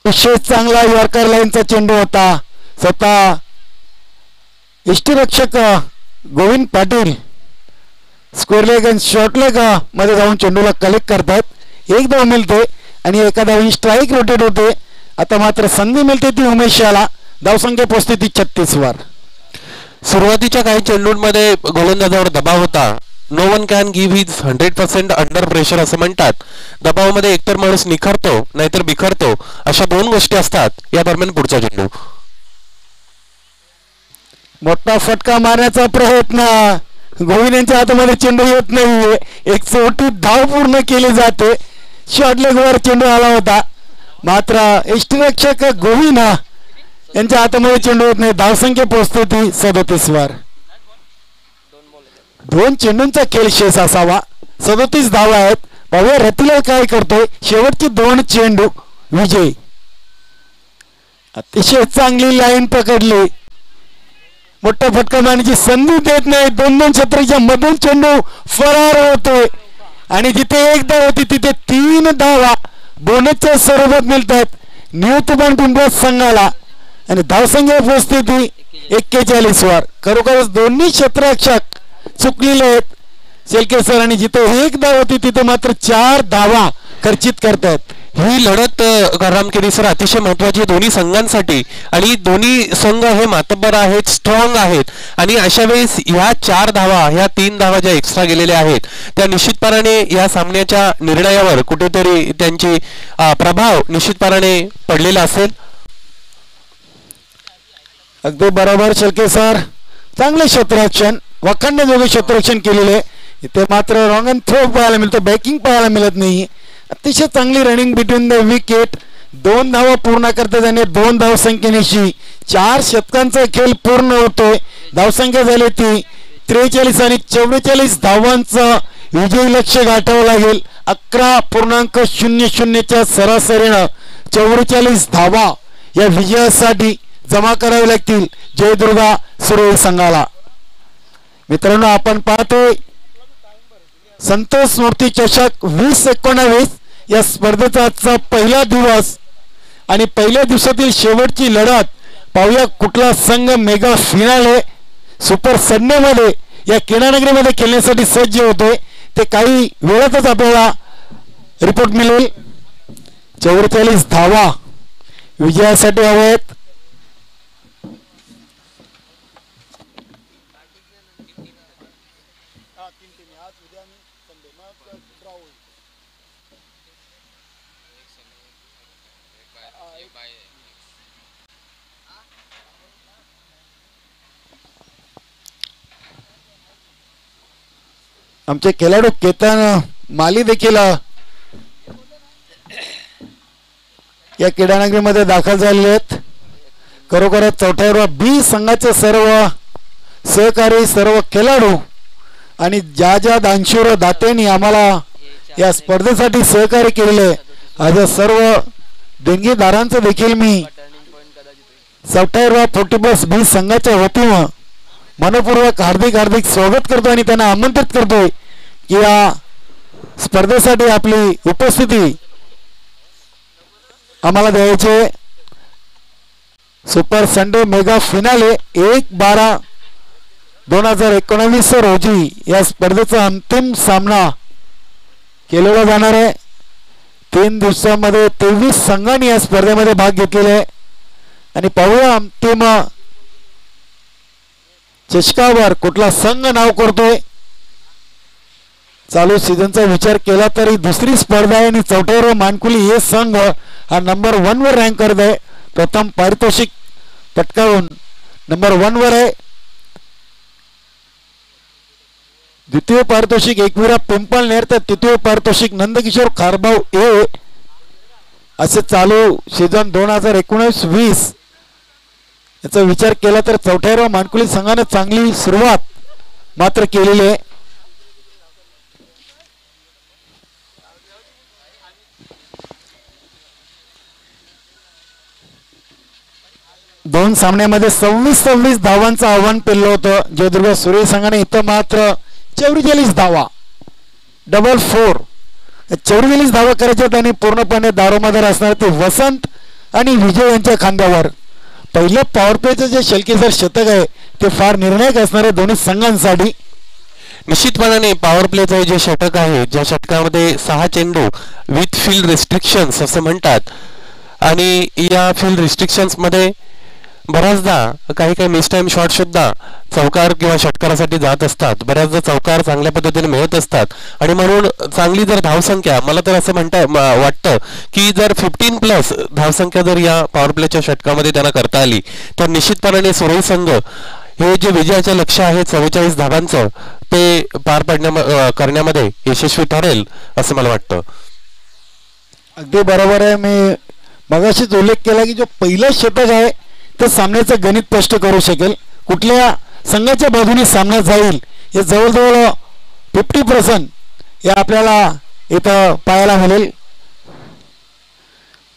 विशेष चांगला यॉर्कर लाईनचा चेंडू होता. स्वतः रक्षक गोविंद पाटील. स्क्वेअर लेग आणि शॉर्ट लेगमध्ये जाऊन चेंडूला कलेक्ट करतात. एक धाव मिळते आणि एका धावून स्ट्राईक रोटेट होते. आता मात्र संधी मिळते ती उमेश याला धावसंख्या पोचते ती छत्तीस वर सुरुवातीच्या काही चेंडूंमध्ये गोलंदाजावर दबाव होता. No one can give his hundred percent under pressure असं म्हणतात. दबावामध्ये एकतर माणूस निखरतो नाहीतर बिखरतो अशा दोन गोष्टी असतात. या दरम्यान पुढचा चेंडू. मोठा फटका मारण्याचा प्रयत्न. गोविंद यांच्या हातामध्ये चेंडू येत नाहीये. एक चौटी धाव पूर्ण केली जाते. शॉर्ट वर चेंडू आला होता. मात्र इष्टरक्षक गोविंद यांच्या हातामध्ये चेंडू होत नाही. धावसंख्या पोहोचते ती सदोतीस वर. दोन चेंडूंचा खेळ शेष असावा. सदोतीस धावा आहेत. पाहूया रतिलाल काय करतोय? शेवटचे दोन चेंडू. विजय. अतिशय चांगली लाईन पकडली. मोठा फटका मारण्याची संधी देत नाही दोन दोन छत्रीच्या मधून चेंडू फरार होतोय आणि जिथे एक धाव होती तिथे तीन धावा. बोनसच्या स्वरूपात मिळतात. तुबान पिंपळ संघाला. आणि धावसंख्या पोहोचते ती एक्केचाळीस वर. खरोखरच दोन्ही क्षेत्ररक्षक चुकलेले आहेत. शेलके सर आणि जिथे एक धाव होती तिथे मात्र चार धावा खर्चित करतायत. ही लढत रामकेरी सर अतिशय महत्वाची दोन्ही संघांसाठी. आणि दोन्ही संघ हे मातब्बर आहेत स्ट्रॉंग आहेत. आणि अशा वेळेस ह्या चार धावा ह्या तीन धावा ज्या एक्स्ट्रा गेलेल्या आहेत त्या निश्चितपणाने या सामन्याच्या निर्णयावर कुठेतरी त्यांची प्रभाव निश्चितपणाने पडलेला असेल. अगदी बरोबर शेळके सर चांगले क्षेत्ररक्षण जोगे क्षेत्ररक्षण केलेले इथे मात्र रॉंग अँड थ्रो पाहायला मिळतो बॅकिंग पाहायला मिळत नाही. अतिशय चांगली रनिंग बिटवीन द विकेट दोन धावा पूर्ण करता त्याने दोन धावसंख्येनिशी चार शतकांचा खेळ पूर्ण होतोय. धावसंख्या झाली ती त्रेचाळीस आणि चौवेचाळीस धावांचं विजयी लक्ष गाठावं लागेल. अकरा पूर्णांक शून्य शून्यच्या सरासरीनं चौवेचाळीस धावा या विजयासाठी जमा करावे लागतील. जयदुर्गा सुरेश संघाला. मित्रांनो आपण पाहतोय संतोष स्मृती चषक वीस एकोणावीस या स्पर्धेचा आजचा पहिला दिवस. आणि पहिल्या दिवसातील शेवटची लढत पाहूया कुठला संघ मेगा फिनाले सुपर संडेमध्ये या किणानगरीमध्ये खेळण्यासाठी सज्ज होते ते काही वेळातच आपल्याला रिपोर्ट मिळेल. चौवेचाळीस धावा विजयासाठी हवे आहेत आमचे खेळाडू केतन माली देखील या क्रीडानगरीमध्ये दाखल झालेले आहेत. खरोखरच चौथ्यावर बी संघाचे सर्व सहकारी सर्व खेळाडू आणि ज्या ज्या दानशूर दात्यांनी आम्हाला या स्पर्धेसाठी सहकार्य केलेले आज सर्व देणगीदारांचं देखील मी चौथ्यावर फोर्टी बस बी संघाच्या वतीनं मनपूर्वक हार्दिक हार्दिक स्वागत करतो आणि त्यांना आमंत्रित करतोय की या स्पर्धेसाठी आपली उपस्थिती आम्हाला द्यायचे सुपर संडे मेगा फिनाले एक बारा दोन हजार एकोणावीस रोजी या स्पर्धेचा अंतिम सामना केलेला जाणार आहे. तीन दिवसामध्ये तेवीस संघांनी या स्पर्धेमध्ये भाग घेतलेले आहे. आणि पाहूया अंतिम चषकावर कुठला संघ नाव करतोय? चालू सीझनचा विचार केला तरी दुसरी स्पर्धा आहे आणि चौथ्यावर मानकुली हे संघ हा नंबर वन वर रँक करत आहे. प्रथम पारितोषिक पटकावून नंबर वन वर आहे. द्वितीय पारितोषिक एकविरा पिंपळनेर तर तृतीय पारितोषिक नंदकिशोर खारभाऊ ए. असे चालू सीझन दोन हजार एकोणीस वीस याचा विचार केला तर चौथ्या मानकुली संघानं चांगली सुरुवात मात्र केलेली आहे. दोन सामन्यामध्ये सव्वीस सव्वीस धावांचं आव्हान पेललं होतं. जयदुर्ग सूर्य संघाने इथं मात्र चौवेचाळीस धावा. डबल फोर चौवेचाळीस धावा करायच्या त्यांनी पूर्णपणे दारोमदार असणार ते वसंत आणि विजय यांच्या खांद्यावर. पहिलं पॉवर प्लेचं जे शलकेसर शतक आहे ते फार निर्णायक असणार आहे दोन्ही संघांसाठी. निश्चितपणाने पॉवर प्लेचं जे षटक आहे ज्या षटकामध्ये सहा चेंडू विथ फील्ड रिस्ट्रिक्शन्स असं म्हणतात आणि या फील्ड रिस्ट्रिक्शन्समध्ये बऱ्याचदा काही काही मिस टाइम शॉट सुद्धा चौकार किंवा षटकारासाठी जात असतात. बऱ्याचदा चौकार चांगल्या पद्धतीने मिळत असतात. आणि म्हणून चांगली जर धावसंख्या मला तर असं म्हणता वाटतं की जर फिफ्टीन प्लस धावसंख्या जर या पॉवर प्लेच्या षटकामध्ये त्यांना करता आली तर निश्चितपणाने सुरई संघ हे जे विजयाचे लक्ष आहे चव्वेचाळीस धावांचं ते पार पाडण्या करण्यामध्ये यशस्वी ठरेल असं मला वाटतं. अगदी बरोबर आहे. मी मगाशीच उल्लेख केला की जो पहिलं षटक आहे तर सामन्याचं गणित स्पष्ट करू शकेल. कुठल्या संघाच्या बाजूने सामना जाईल हे जवळजवळ फिफ्टी पर्सेंट हे आपल्याला इथं पाहायला मिळेल.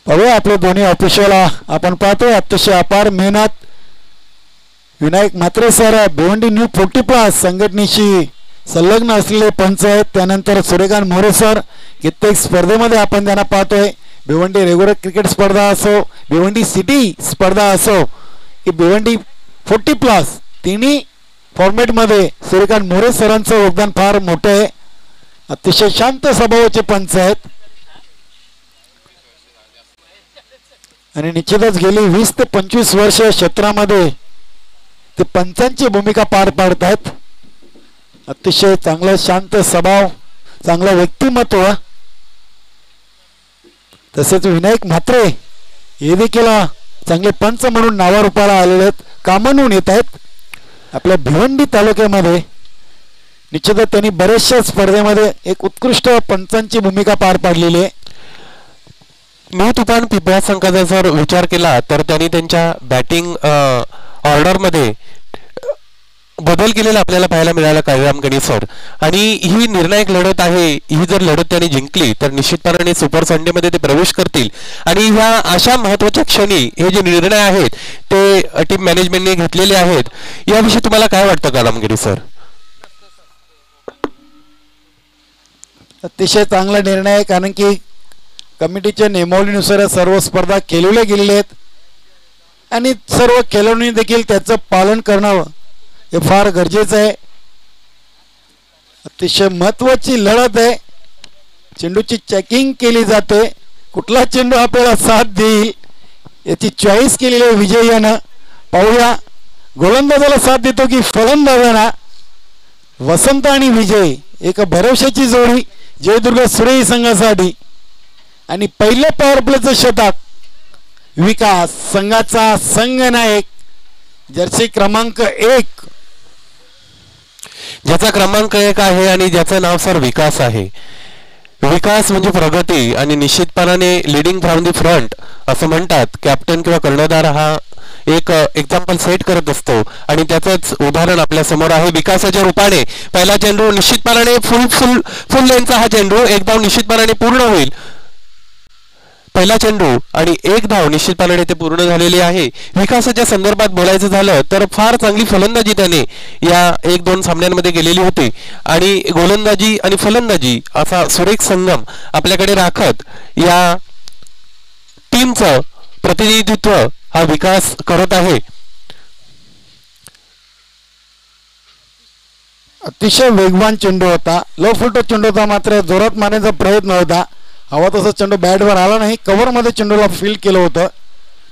पाहूया आपले दोन्ही ऑफिशियल आपण पाहतोय. अतिशय अपार मेहनत. Vinayak Matre sir Bhiwandi new forty plus संघटनेशी संलग्न असलेले पंच आहेत. त्यानंतर सूर्यकांत मोरे सर कित्येक स्पर्धेमध्ये आपण त्यांना पाहतोय. भिवंडी रेग्युलर क्रिकेट स्पर्धा असो भिवंडी सिटी स्पर्धा असो की भिवंडी फोर्टी प्लस तिन्ही फॉर्मॅटमध्ये सूर्यकांत मोरे सरांचं योगदान फार मोठं आहे. अतिशय शांत स्वभावाचे पंच आहेत. आणि निश्चितच गेली वीस ते पंचवीस वर्ष क्षेत्रामध्ये ते पंचांची भूमिका पार पाडत आहेत अतिशय चांगला शांत स्वभाव चांगलं व्यक्तिमत्व तसेच विनायक म्हात्रे हे देखील चांगले पंच म्हणून नावारूपाला आलेले आहेत. कामानून येत आहेत. आपल्या भिवंडी तालुक्यामध्ये निश्चितच त्यांनी बऱ्याचशा स्पर्धेमध्ये एक उत्कृष्ट पंचांची भूमिका पार पाडलेली आहे. मी तुफान पिंपळा संघाचा जर विचार केला तर त्यांनी त्यांच्या बॅटिंग ऑर्डरमध्ये बदल केलेला आपल्याला पाहायला मिळाला काळीराम गणेशवर आणि ही निर्णायक लढत आहे ही जर लढत त्यांनी जिंकली तर निश्चितपणाने सुपर संडेमध्ये ते प्रवेश करतील. आणि ह्या अशा महत्त्वाच्या क्षणी हे जे निर्णय आहेत ते टीम मॅनेजमेंटने घेतलेले आहेत याविषयी तुम्हाला काय वाटतं कालामगिरी सर? अतिशय चांगला निर्णय आहे कारण की कमिटीच्या नियमावलीनुसार सर्व स्पर्धा केलेल्या गेलेल्या आहेत. आणि सर्व खेळाडूंनी देखील त्याचं पालन करणं हे फार गरजेचं आहे. अतिशय महत्वाची लढत आहे. चेंडूची चेकिंग केली जाते. कुठला चेंडू आपल्याला साथ देईल याची चॉईस केलेली आहे विजय यानं पाहूया. गोलंदाजाला साथ देतो की फलंदाजांना वसंत आणि विजय एक भरवशाची जोडी जयदुर्ग सुरेई संघासाठी. आणि पहिलं पॉवर प्लेचं शतक विकास संघाचा संघनायक. जर्सी क्रमांक एक. ज्याचा क्रमांक एक आहे आणि ज्याचं नाव सर विकास आहे. विकास म्हणजे प्रगती आणि निश्चितपणाने लिडिंग फ्रॉम दी फ्रंट असं म्हणतात. कॅप्टन किंवा कर्णधार हा एक एक्झाम्पल सेट करत असतो. आणि त्याचंच उदाहरण आपल्यासमोर आहे विकासाच्या रूपाने. पहिला चेंडू निश्चितपणाने फुल फुल फुल लेनचा हा चेंडू एकदा निश्चितपणाने पूर्ण होईल. पहिला चेंडू आणि एक धाव निश्चितपणाने ते पूर्ण झालेली आहे. विकासाच्या संदर्भात बोलायचं झालं तर फार चांगली फलंदाजी त्याने या एक दोन सामन्यांमध्ये केलेली होती. आणि गोलंदाजी आणि फलंदाजी असा सुरेख संगम आपल्याकडे राखत या टीमचं प्रतिनिधित्व हा विकास करत आहे. अतिशय वेगवान चेंडू होता. लो फुटो चेंडू होता मात्र जोरात मारण्याचा प्रयत्न होता. हवा तसा चेंडू बॅटवर आला नाही. कव्हरमध्ये चेंडूला फील केलं होतं.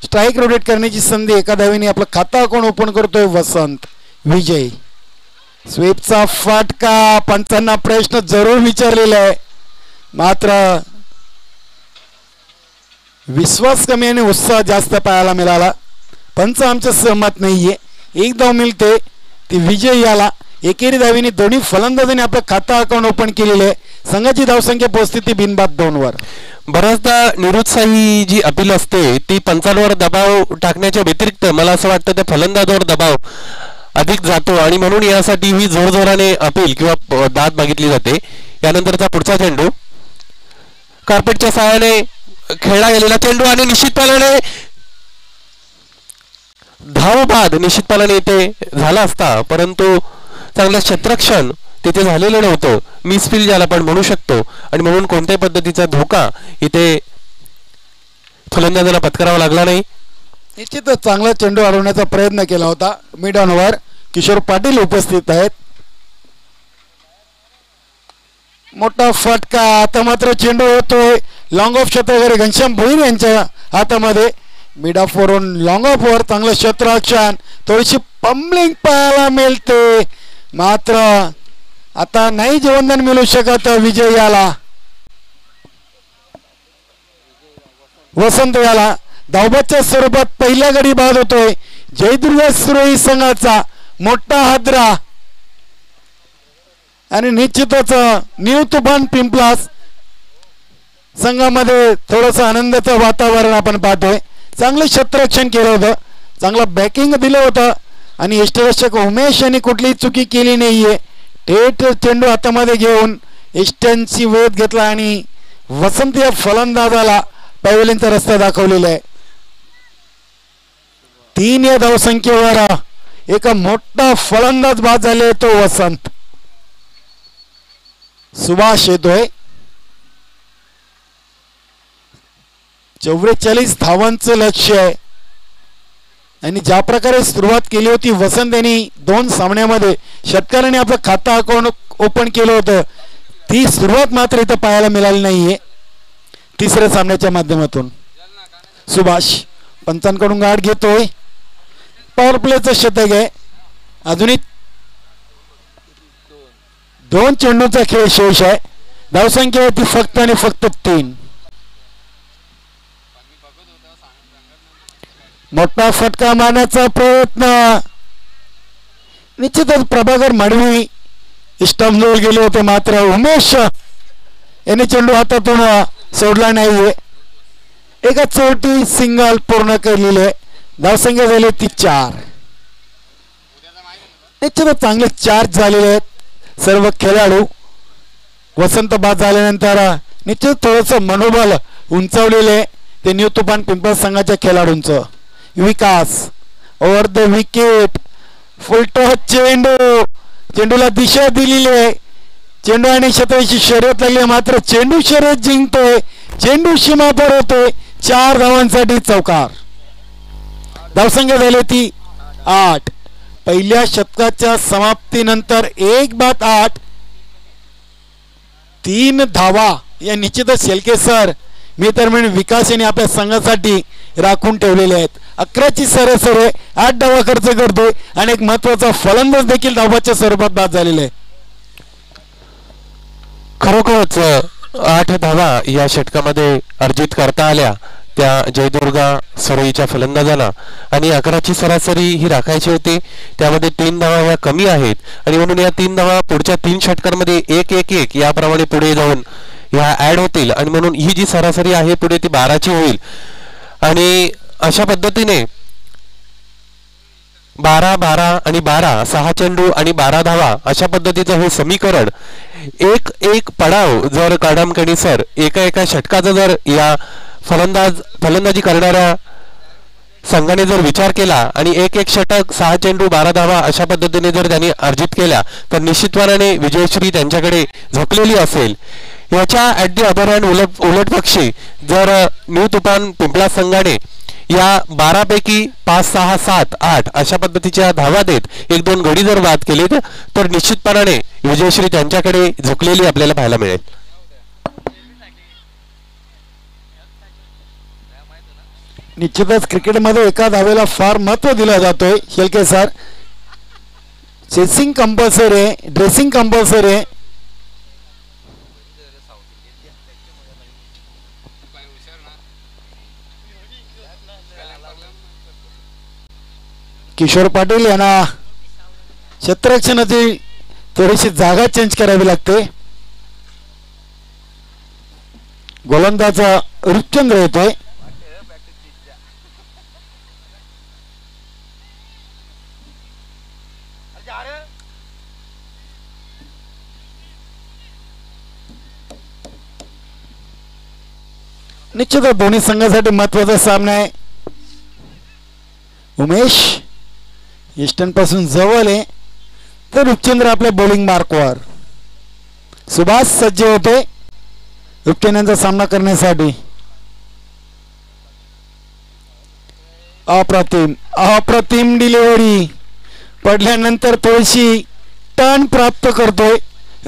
स्ट्राईक रोटेट करण्याची संधी एका धावीने आपलं खातं अकाउंट ओपन करतोय? वसंत. विजय. स्वीपचा फाटका. पंचांना प्रश्न जरूर विचारलेला आहे. मात्र विश्वास कमी आणि उत्साह जास्त पाहायला मिळाला. पंच आमच्या सहमत नाहीये. एक धाव मिळते ती विजय याला एकेरी धावीने दोन्ही फलंदाजांनी आपलं खातं अकाउंट ओपन केलेलं आहे. संघाची धावसंख्या पोहोचते ती बिनबाद दोन वर बऱ्याचदा निरुत्साही जी अपील असते ती पंचांवर दबाव टाकण्याच्या व्यतिरिक्त मला असं वाटतं त्या फलंदाजावर दबाव अधिक जातो. आणि म्हणून यासाठी ही जोरजोराने अपील किंवा दाद मागितली जाते. यानंतरचा पुढचा चेंडू. कार्पेटच्या सहाय्याने खेळला गेलेला चेंडू आणि निश्चितपणाने धावबाद निश्चितपणाने इथे झाला असता. परंतु चांगलं क्षेत्रक्षण तिथे झालेलं नव्हतं. मिसफील ज्याला आपण म्हणू शकतो. आणि म्हणून कोणत्याही पद्धतीचा धोका इथे फलंदाजाला पत्करावा लागला नाही. निश्चितच चांगला चेंडू अडवण्याचा प्रयत्न केला होता. मिड ऑनवर किशोर पाटील उपस्थित आहेत. मोठा फटका आता मात्र चेंडू होतोय. लॉंग ऑफ वगैरे घनश्याम भोईर यांच्या हातामध्ये. मिड ऑफ वरून लॉंग ऑफ वर चांगलं क्षेत्ररक्षण. थोडीशी पंबलिंग पाहायला मिळते. मात्र आता नाही जीवनदान मिळू शकत विजय याला. वसंत याला. धावबाच्या स्वरूपात पहिल्या गडी बाद होतोय. जयदुर्ग सुरोई संघाचा मोठा हादरा. आणि निश्चितच न्यू तुफान पिंपलास संघामध्ये थोडस आनंदाचं वातावरण आपण पाहतोय. चांगलं क्षेत्ररक्षण केलं होतं. चांगलं बॅकिंग दिलं होतं. आणि यष्टरक्षक उमेश यांनी कुठलीही चुकी केली नाहीये. थेट चेंडू हातामध्ये घेऊन इष्टांची वेध घेतला आणि वसंत या फलंदाजाला पैवलींचा रस्ता दाखवलेला आहे. तीन या धावसंख्येवर एक मोठा फलंदाज बाद झाले तो वसंत. सुभाष येतोय. चौवेचाळीस धावांचं लक्ष आहे. आणि ज्या प्रकारे सुरुवात केली होती वसंत यांनी दोन सामन्यामध्ये शेतकऱ्याने आपलं खातं अकाउंट ओपन केलं होतं. ती सुरुवात मात्र इथं पाहायला मिळाली नाहीये. तिसऱ्या सामन्याच्या माध्यमातून. सुभाष पंचांकडून गाठ घेतोय. पॉवर प्लेचं शतक आहे. अजूनही दोन चेंडूचा खेळ शेष आहे. धावसंख्या होती फक्त आणि फक्त तीन. मोठा फटका मारण्याचा प्रयत्न. निश्चितच प्रभाकर मडवी स्टंपजवळ गेले होते मात्र उमेश याने चेंडू हातातून सोडला नाहीये. एका चोटी सिंगल पूर्ण केलेले धावसंख्या झाली ती चार. निश्चितच चांगले चार्ज झालेले आहेत सर्व खेळाडू. वसंत बाद झाल्यानंतर निश्चित थोडंसं मनोबल उंचावलेले आहे. ते न्यू तुफान पिंपळ संघाच्या खेळाडूंचं. Vikas. Over the wicket full toss चेंडू. चेंडूला दिशा दिलेली आहे. चेंडू आणि शतकाची शर्यत लागली आहे, मात्र चेंडू शर्यत जिंकतोय. चेंडू सीमा पर होतोय. चार धावांसाठी चौकार. धावसंख्या झाली ती आठ. पहिल्या शतकाच्या समाप्तीनंतर एक बात आठ. तीन धावा. या निश्चितच शेलके सर. मी तर म्हणून विकास यांनी आपल्या संघासाठी राखून ठेवलेले आहेत. अकराची सरासर आहे, आठ डावा खर्च करतोय आणि एक महत्त्वाचा फलंदाज देखील धावाच्या स्वरूपात बाद झालेला आहे. खरोखरच आठ धावा या षटकामध्ये अर्जित करता आल्या त्या जयदुर्गा सरोईच्या फलंदाजांना आणि अकराची सरासरी ही राखायची होती. त्यामध्ये तीन धावा ह्या कमी आहेत. आणि म्हणून या तीन धावा पुढच्या तीन षटकांमध्ये एक एक एक याप्रमाणे पुढे जाऊन ह्या ऍड होतील. आणि म्हणून ही जी सरासरी आहे पुढे ती बाराची होईल. आणि अशा पद्धतीने बारा बारा आणि बारा सहा चेंडू आणि बारा धावा अशा पद्धतीचं हे समीकरण एक एक पडाव जर काडामकणी सर एका एका षटकाचा जर या फलंदाज फलंदाजी करणाऱ्या संघाने जर विचार केला आणि एक एक षटक सहा चेंडू बारा धावा अशा पद्धतीने जर त्यांनी अर्जित केल्या तर निश्चितपणाने विजयश्री त्यांच्याकडे झोपलेली असेल. याच्या ॲट दी अदर हँड उलट उलटपक्षी जर न्यू तुफान पिंपळा संघाने या बारापैकी पाच सहा सात आठ अशा पद्धतीच्या धावा देत एक दोन गडी जर बाद केले तर निश्चितपणाने विजयश्री त्यांच्याकडे झुकलेली आपल्याला पाहायला मिळेल. निश्चितच क्रिकेटमध्ये एका धावेला फार महत्त्व दिला जातोय शेलके सर. चेसिंग कंपल्सरी आहे ड्रेसिंग कंपल्सरी आहे. किशोर पाटील यांना क्षेत्ररक्षणाची थोडीशी जागा चेंज करावी लागते. गोलंदाजा रुपचंद्र येतोय. निश्चितच दोन्ही संघासाठी महत्त्वाचा सामना आहे. उमेश ईस्टर्नपासून जवळ आहे तर रुपचंद्र आपल्या बॉलिंग मार्कवर सुभाष सज्ज होते रुपचंद्रांचा सामना करण्यासाठी. अप्रतिम अप्रतिम डिलिव्हरी पडल्यानंतर थोडीशी टर्न प्राप्त करतोय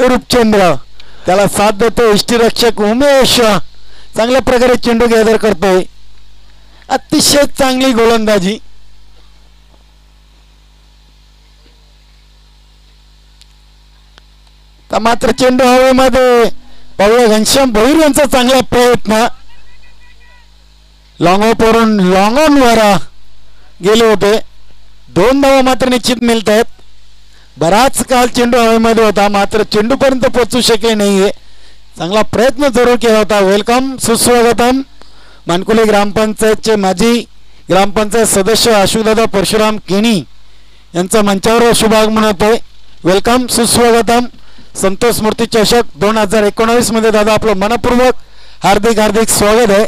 रूपचंद्र त्याला साथ देतो इष्टिरक्षक उमेश. चांगल्या प्रकारे चेंडू गॅदर करतोय. अतिशय चांगली गोलंदाजी. तर मात्र चेंडू हवेमध्ये पाहूया घनश्याम भोईर यांचा चांगला प्रयत्न. लॉंग ऑफ वरून लॉंग ऑन वर गेले होते. दोन धावा मात्र निश्चित मिळत आहेत बराच काल चेंडू हवेमध्ये होता. मात्र चेंडूपर्यंत पोचू शकले नाहीये. चांगला प्रयत्न जरूर केला होता. वेलकम सुस्वागतम. मानकुले ग्रामपंचायतचे माजी ग्रामपंचायत सदस्य अशोकदादा परशुराम केणी यांचा मंचावर शुभागमन होतोय. वेलकम सुस्वागतम. संतोष मूर्ती चषक दोन हजार एकोणावीसमध्ये दादा आपलं मनपूर्वक हार्दिक हार्दिक स्वागत आहे.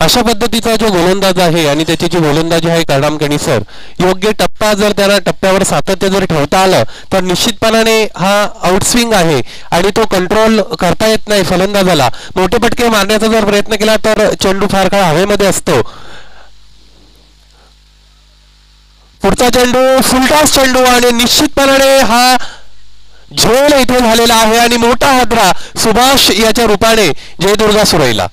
अशा पद्धतीचा जो गोलंदाज आहे आणि त्याची जी गोलंदाजी आहे करणामकणी सर योग्य टप्पा जर त्याला टप्प्यावर सातत्य जर ठेवता आलं तर निश्चितपणाने हा आउटस्विंग आहे आणि तो कंट्रोल करता येत नाही फलंदाजाला. मोठे पटके मारण्याचा जर प्रयत्न केला तर चेंडू फार काळ हवेमध्ये असतो. पुढचा चेंडू फुलटास चेंडू आणि निश्चितपणाने हा झोल इथे झालेला आहे आणि मोठा हादरा सुभाष याच्या रूपाने जयदुर्गा सुरईला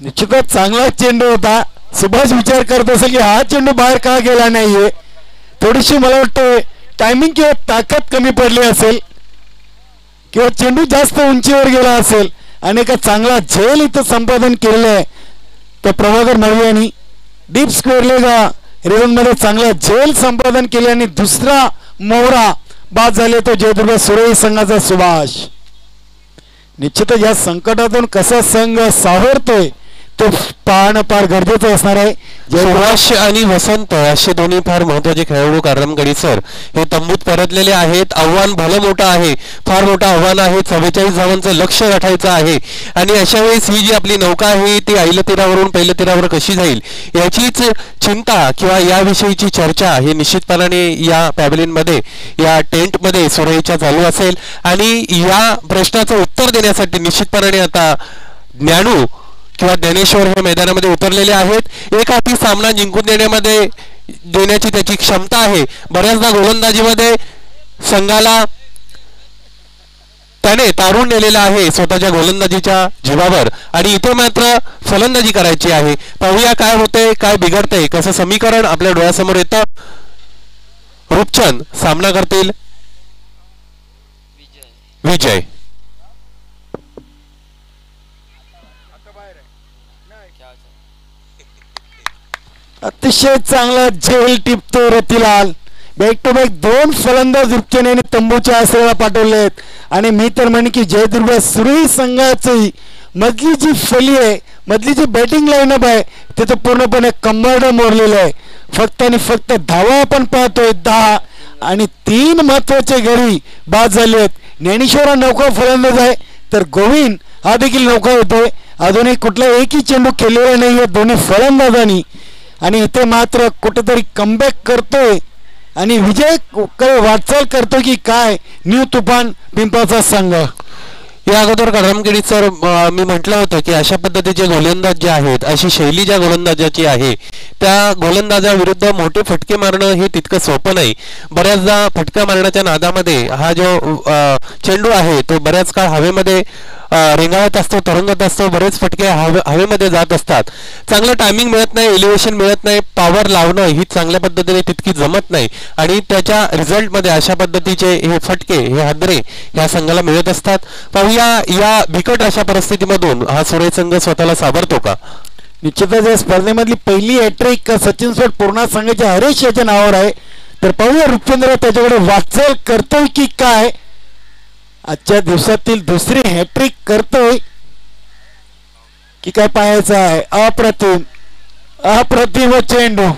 निश्चितच चांगला चेंडू होता. सुभाष विचार करत असेल की हा चेंडू बाहेर का गेला नाहीये? थोडीशी मला वाटतं टायमिंग किंवा ताकद कमी पडली असेल किंवा चेंडू जास्त उंचीवर गेला असेल आणि एका चांगला झेल इथं संपादन केलेलं आहे. तर प्रभाकर नळवी यांनी डीप स्क्वेअर लेगा मध्ये चांगला झेल संपादन केले आणि दुसरा मोहरा बाद झाले तो जयदुर्ग सुरई संघाचा सुभाष. निश्चितच या संकटातून कसा संघ सावरतोय ते पाहणं फार गरजेचं असणार आहे. सुभाष आणि वसंत असे दोन्ही फार महत्त्वाचे खेळाडू कारमगडी सर हे तंबूत परतलेले आहेत. आव्हान भलं मोठं आहे. फार मोठं आव्हान आहे. चव्वेचाळीस धावांचं लक्ष गाठायचं आहे. आणि अशा वेळेस ही जी आपली नौका आहे ती आईल्या तीरावरून पहिल्या तीरावर कशी जाईल याचीच चिंता किंवा याविषयीची चर्चा ही निश्चितपणाने या पॅव्हलियनमध्ये या टेंटमध्ये सुरळीच्या चालू असेल. आणि या प्रश्नाचं उत्तर देण्यासाठी निश्चितपणाने आता ज्ञानू किंवा ज्ञानेश्वर हे मैदानामध्ये उतरलेले आहेत. एक हाती सामना जिंकून देण्यामध्ये देण्याची त्याची क्षमता आहे. बऱ्याचदा गोलंदाजीमध्ये संघाला त्याने तारून नेलेला आहे स्वतःच्या गोलंदाजीच्या जीवावर. आणि इथे मात्र फलंदाजी करायची आहे. पाहूया काय होते काय बिघडते कसं समीकरण आपल्या डोळ्यासमोर येतं. रूपचंद सामना करतील. विजय. अतिशय चांगला झेल टिपतो रतीलाल. बॅक टू बॅक दोन फलंदाज उपचेने तंबूच्या आसऱ्याला पाठवले आहेत आणि मी तर म्हणे की जयदुर्ग सुरई संघाची मधली जी फली आहे मधली जी बॅटिंग लाईनअप आहे तिथं पूर्णपणे कंबर्ड मोरलेलं आहे. फक्त आणि फक्त धावा आपण पाहतोय दहा आणि तीन महत्त्वाचे घरी बाद झाले आहेत. ज्ञानेश्वरा नौका फलंदाज आहे तर गोविंद हा देखील नौका होतोय. अजूनही कुठला एकही चेंडू केलेला नाही आहे दोन्ही फलंदाजांनी. आणि इथे मात्र कुठेतरी कमबॅक करतोय. आणि विजयकडे वाटचाल करतो की काय? न्यू तुफान पिंपाचा संघ. या अगोदर करमगिरी सर मी म्हटलं होतं की अशा पद्धतीचे गोलंदाज जे आहेत अशी शैली ज्या गोलंदाजाची आहे त्या गोलंदाजाविरुद्ध मोठे फटके मारणं हे तितकं सोपं नाही. बऱ्याचदा फटका मारण्याच्या नादामध्ये हा जो चेंडू आहे तो बऱ्याच काळ हवेमध्ये रेंगाळत असतो तरंगत असतो बरेच फटके हवे हवेमध्ये जात असतात. चांगलं टायमिंग मिळत नाही एलिव्हेशन मिळत नाही पॉवर लावणं ही चांगल्या पद्धतीने तितकी जमत नाही. आणि त्याच्या रिझल्टमध्ये अशा पद्धतीचे हे फटके हे हादरे ह्या संघाला मिळत असतात. पाहूया या बिकट अशा परिस्थितीमधून हा सुरेश संघ स्वतःला सावरतो का? निश्चितच या स्पर्धेमधली पहिली हॅट्रिक सचिन सोड पूर्ण संघाच्या हरेश याच्या नावावर आहे. तर पाहूया रुपेंद्र त्याच्याकडे वाटचाल करतोय की काय? आजच्या दिवसातील दुसरी हॅट्रिक करतोय. की काय पाहायचं आहे? अप्रतिम. अप्रतिम चेंडू.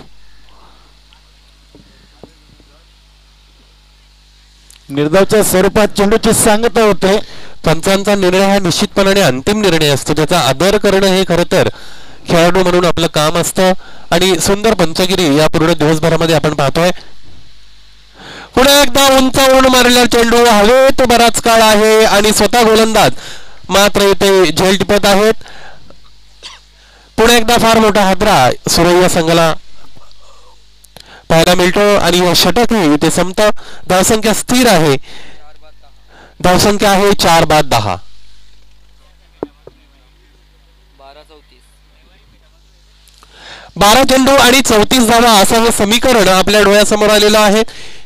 निर्धावच्या स्वरूपात चेंडूची सांगता होते. पंचांचा निर्णय हा निश्चितपणाने अंतिम निर्णय असतो. ज्याचा आदर करणं हे खरं तर खेळाडू म्हणून आपलं काम असतं. आणि सुंदर पंचगिरी या पूर्ण दिवसभरामध्ये आपण पाहतोय. पुन्हा एकदा उंचावरून मारलेला चेंडू हवेत बराच काळ आहे आणि स्वतः गोलंदाज. मात्र इथे झेल टिपत आहेत. पुन्हा एकदा फार मोठा हादरा सुरैया संघाला पाहायला मिळतो आणि हे षटकही इथे संपत. धावसंख्या स्थिर आहे. धावसंख्या आहे चार बाद दहा बारा चौतीस बारा चेंडू आणि चौतीस धावा असं समीकरण आपल्या डोळ्यासमोर आलेलं आहे.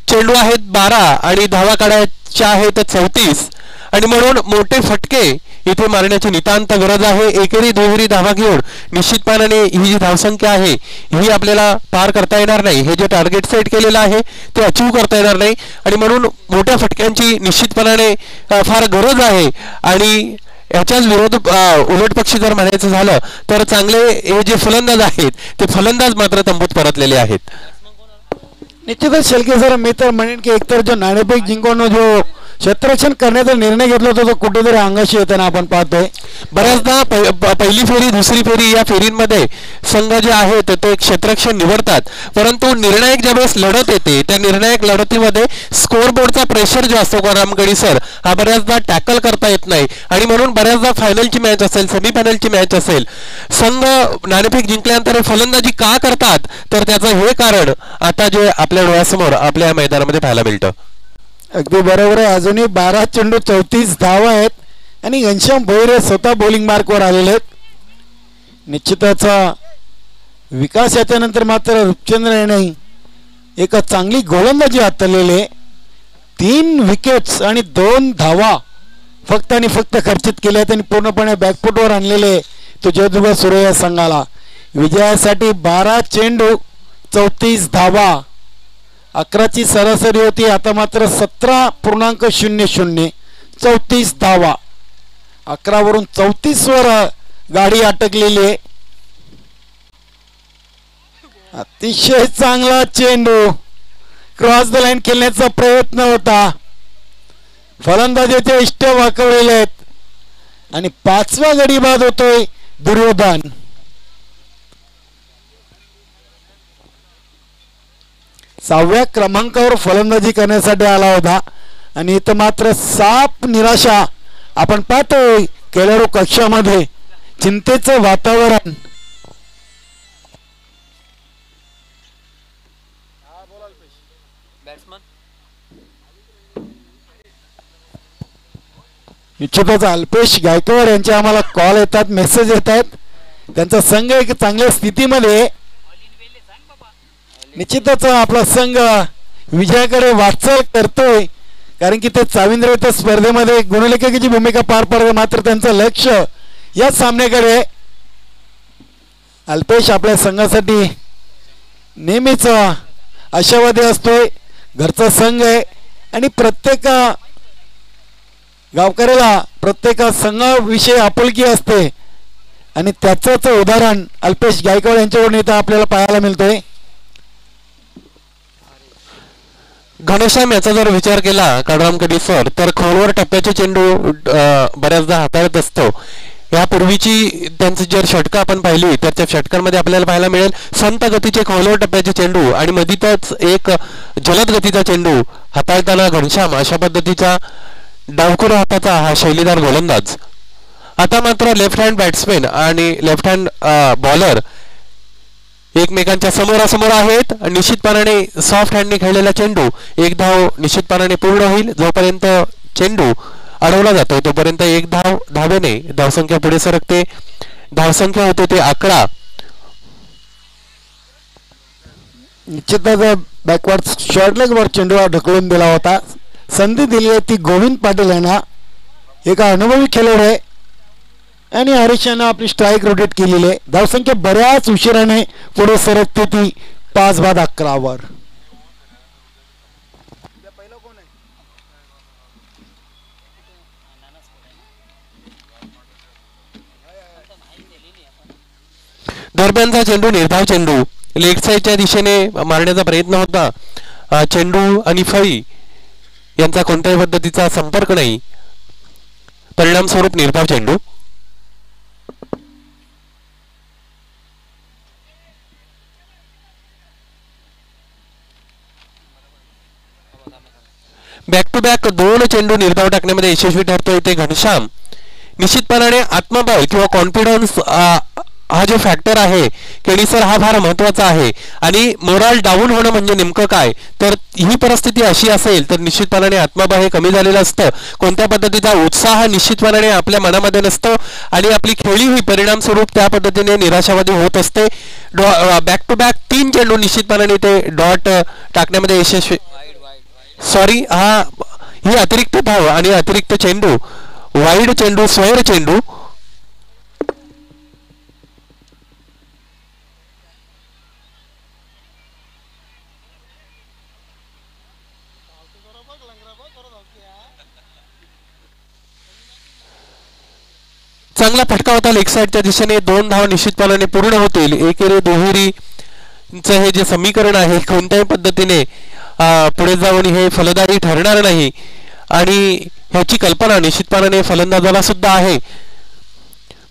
चेंडू आहेत बारा आणि धावा काढायच्या आहेत चौतीस. आणि म्हणून मोठे फटके इथे मारण्याची नितांत गरज आहे. एकेरी दुहेरी धावा घेऊन निश्चितपणाने ही जी धावसंख्या आहे ही आपल्याला पार करता येणार नाही. हे जे टार्गेट सेट केलेलं आहे ते अचीव करता येणार नाही. आणि म्हणून मोठ्या फटक्यांची निश्चितपणाने फार गरज आहे. आणि याच्याच विरोध उलट पक्षी जर म्हणायचं झालं तर चांगले हे जे फलंदाज आहेत ते फलंदाज मात्र तंबूत परतलेले आहेत. निश्चितच शेलके सर मी तर म्हणेन की एकतर जो नाणेपेक जिंकून जो क्षेत्ररक्षण करण्याचा निर्णय घेतला होता तो कुठेतरी अंगाशी येताना आपण पाहतोय. बऱ्याचदा पहिली फेरी दुसरी फेरी या फेरींमध्ये संघ जे आहेत ते क्षेत्ररक्षण निवडतात. परंतु निर्णायक ज्यावेळेस लढत येते त्या निर्णायक लढतीमध्ये स्कोअर बोर्डचा प्रेशर जो असतो रामगडी सर हा बऱ्याचदा टॅकल करता येत नाही. आणि म्हणून बऱ्याचदा फायनलची मॅच असेल सेमीफायनलची मॅच असेल संघ नाणेफेक जिंकल्यानंतर फलंदाजी का करतात तर त्याचं हे कारण आता जे आपल्या डोळ्यासमोर आपल्या मैदानामध्ये पाहायला मिळतं. अगदी बरोबर आहे. अजूनही बारा चेंडू चौतीस धावा आहेत. आणि घनश्याम भोईरे स्वतः बॉलिंग मार्कवर आलेले आहेत. निश्चितच विकास याच्यानंतर मात्र रूपचंद्र याने एक चांगली गोलंदाजी हातलेली आहे. तीन विकेट्स आणि दोन धावा फक्त आणि फक्त खर्चित केले आहेत आणि पूर्णपणे बॅकफुटवर आणलेले तो जोधुबा सुरे या संघाला. विजयासाठी बारा चेंडू चौतीस धावा अकराची सरासरी होती. आता मात्र सतरा पूर्णांक शून्य शून्य. चौतीस धावा. अकरावरून चौतीसवर गाडी अटकलेली आहे. अतिशय चांगला चेंडू. क्रॉस द लाईन खेळण्याचा प्रयत्न होता. फलंदाजीचे इष्ट वाकवलेले आहेत. आणि पाचवा गडी बाद होतोय दुर्योधन. सहाव्या क्रमांकावर फलंदाजी करण्यासाठी आला होता. आणि इथं मात्र साप निराशा आपण पाहतोय केलेरो कक्षामध्ये चिंतेचं वातावरण. निश्चितच अल्पेश गायकवाड यांचे आम्हाला कॉल येतात मेसेज येत आहेत त्यांचा संघ एक चांगल्या स्थितीमध्ये निश्चितच आपला संघ विजयाकडे वाटचाल करतोय. कारण की ते चाविंद्र त्या स्पर्धेमध्ये गुणलेखकाची भूमिका पार पाडते मात्र त्यांचं लक्ष या सामन्याकडे. अल्पेश आपल्या संघासाठी नेहमीच आशावादी असतोय. घरचा संघ आहे. आणि प्रत्येक गावकऱ्याला प्रत्येक संघाविषयी आपुलकी असते. आणि त्याचंच उदाहरण अल्पेश गायकवाड यांच्याकडून इथं आपल्याला पाहायला मिळतोय. घनश्याम याचा जर विचार केला काडरामकडी सर तर खोलवर टप्प्याचे चेंडू बऱ्याचदा हाताळत असतो. यापूर्वीची त्यांची जर षटकं आपण पाहिली तर त्या षटकांमध्ये आपल्याला पाहायला मिळेल संत गतीचे खोलवर टप्प्याचे चेंडू आणि मधीतच एक जलद गतीचा चेंडू हाताळताना घनश्याम अशा पद्धतीचा डावखुर हाताचा हा शैलीदार गोलंदाज. आता मात्र लेफ्ट हँड बॅट्समॅन आणि लेफ्ट हँड बॉलर एकमेकांच्या समोरासमोर आहेत निश्चितपणाने सॉफ्ट हँडने खेळलेला चेंडू एक धाव निश्चितपणाने पूर्ण होईल. जोपर्यंत चेंडू अडवला जातो तोपर्यंत एक धाव धावेने धावसंख्या पुढे सरकते. धावसंख्या होते ते अकरा. निश्चितच बॅकवर्ड शॉर्ट वर चेंडू ढकलून दिला होता. संधी दिली आहे ती गोविंद पाटील यांना. एका अनुभवी खेळाडू आहे. आणि हरीश यांना आपली स्ट्राईक रोटेट केलेली आहे. धावसंख्या बऱ्याच उशिराने पुढे सरकते ती पाच बाद अकरावर दरम्यानचा चेंडू निर्धाव चेंडू. लेग साईडच्या दिशेने मारण्याचा प्रयत्न होता. चेंडू आणि फळी यांचा कोणत्याही पद्धतीचा संपर्क नाही. परिणामस्वरूप निर्धाव चेंडू. बॅक टू बॅक दोन चेंडू निर्धाव टाकण्यामध्ये यशस्वी ठरतोय ते घनश्याम. निश्चितपणाने आत्मबळ किंवा कॉन्फिडन्स हा जो फॅक्टर आहे केळीसर हा फार महत्त्वाचा आहे. आणि मोराल डाऊन होणं म्हणजे नेमकं काय? तर ही परिस्थिती अशी असेल तर निश्चितपणाने आत्मबळ हे कमी झालेलं असतं. कोणत्या पद्धतीचा उत्साह निश्चितपणाने आपल्या मनामध्ये नसतो आणि आपली खेळी ही परिणामस्वरूप त्या पद्धतीने निराशावादी होत असते. बॅक टू बॅक तीन चेंडू निश्चितपणाने ते डॉट टाकण्यामध्ये यशस्वी सॉरी हा ही अतिरिक्त धाव आणि अतिरिक्त चेंडू. वाईड चेंडू स्वैर चेंडू. चांगला फटका होता लेग साईडच्या दिशेने. दोन धाव निश्चितपणाने पूर्ण होतील. एकेरी दुहेरी हे जे समीकरण आहे कोणत्याही पद्धतीने पुढे जाऊन हे फलदारी ठरणार नाही. आणि ह्याची कल्पना निश्चितपणाने फलंदाजाला सुद्धा आहे.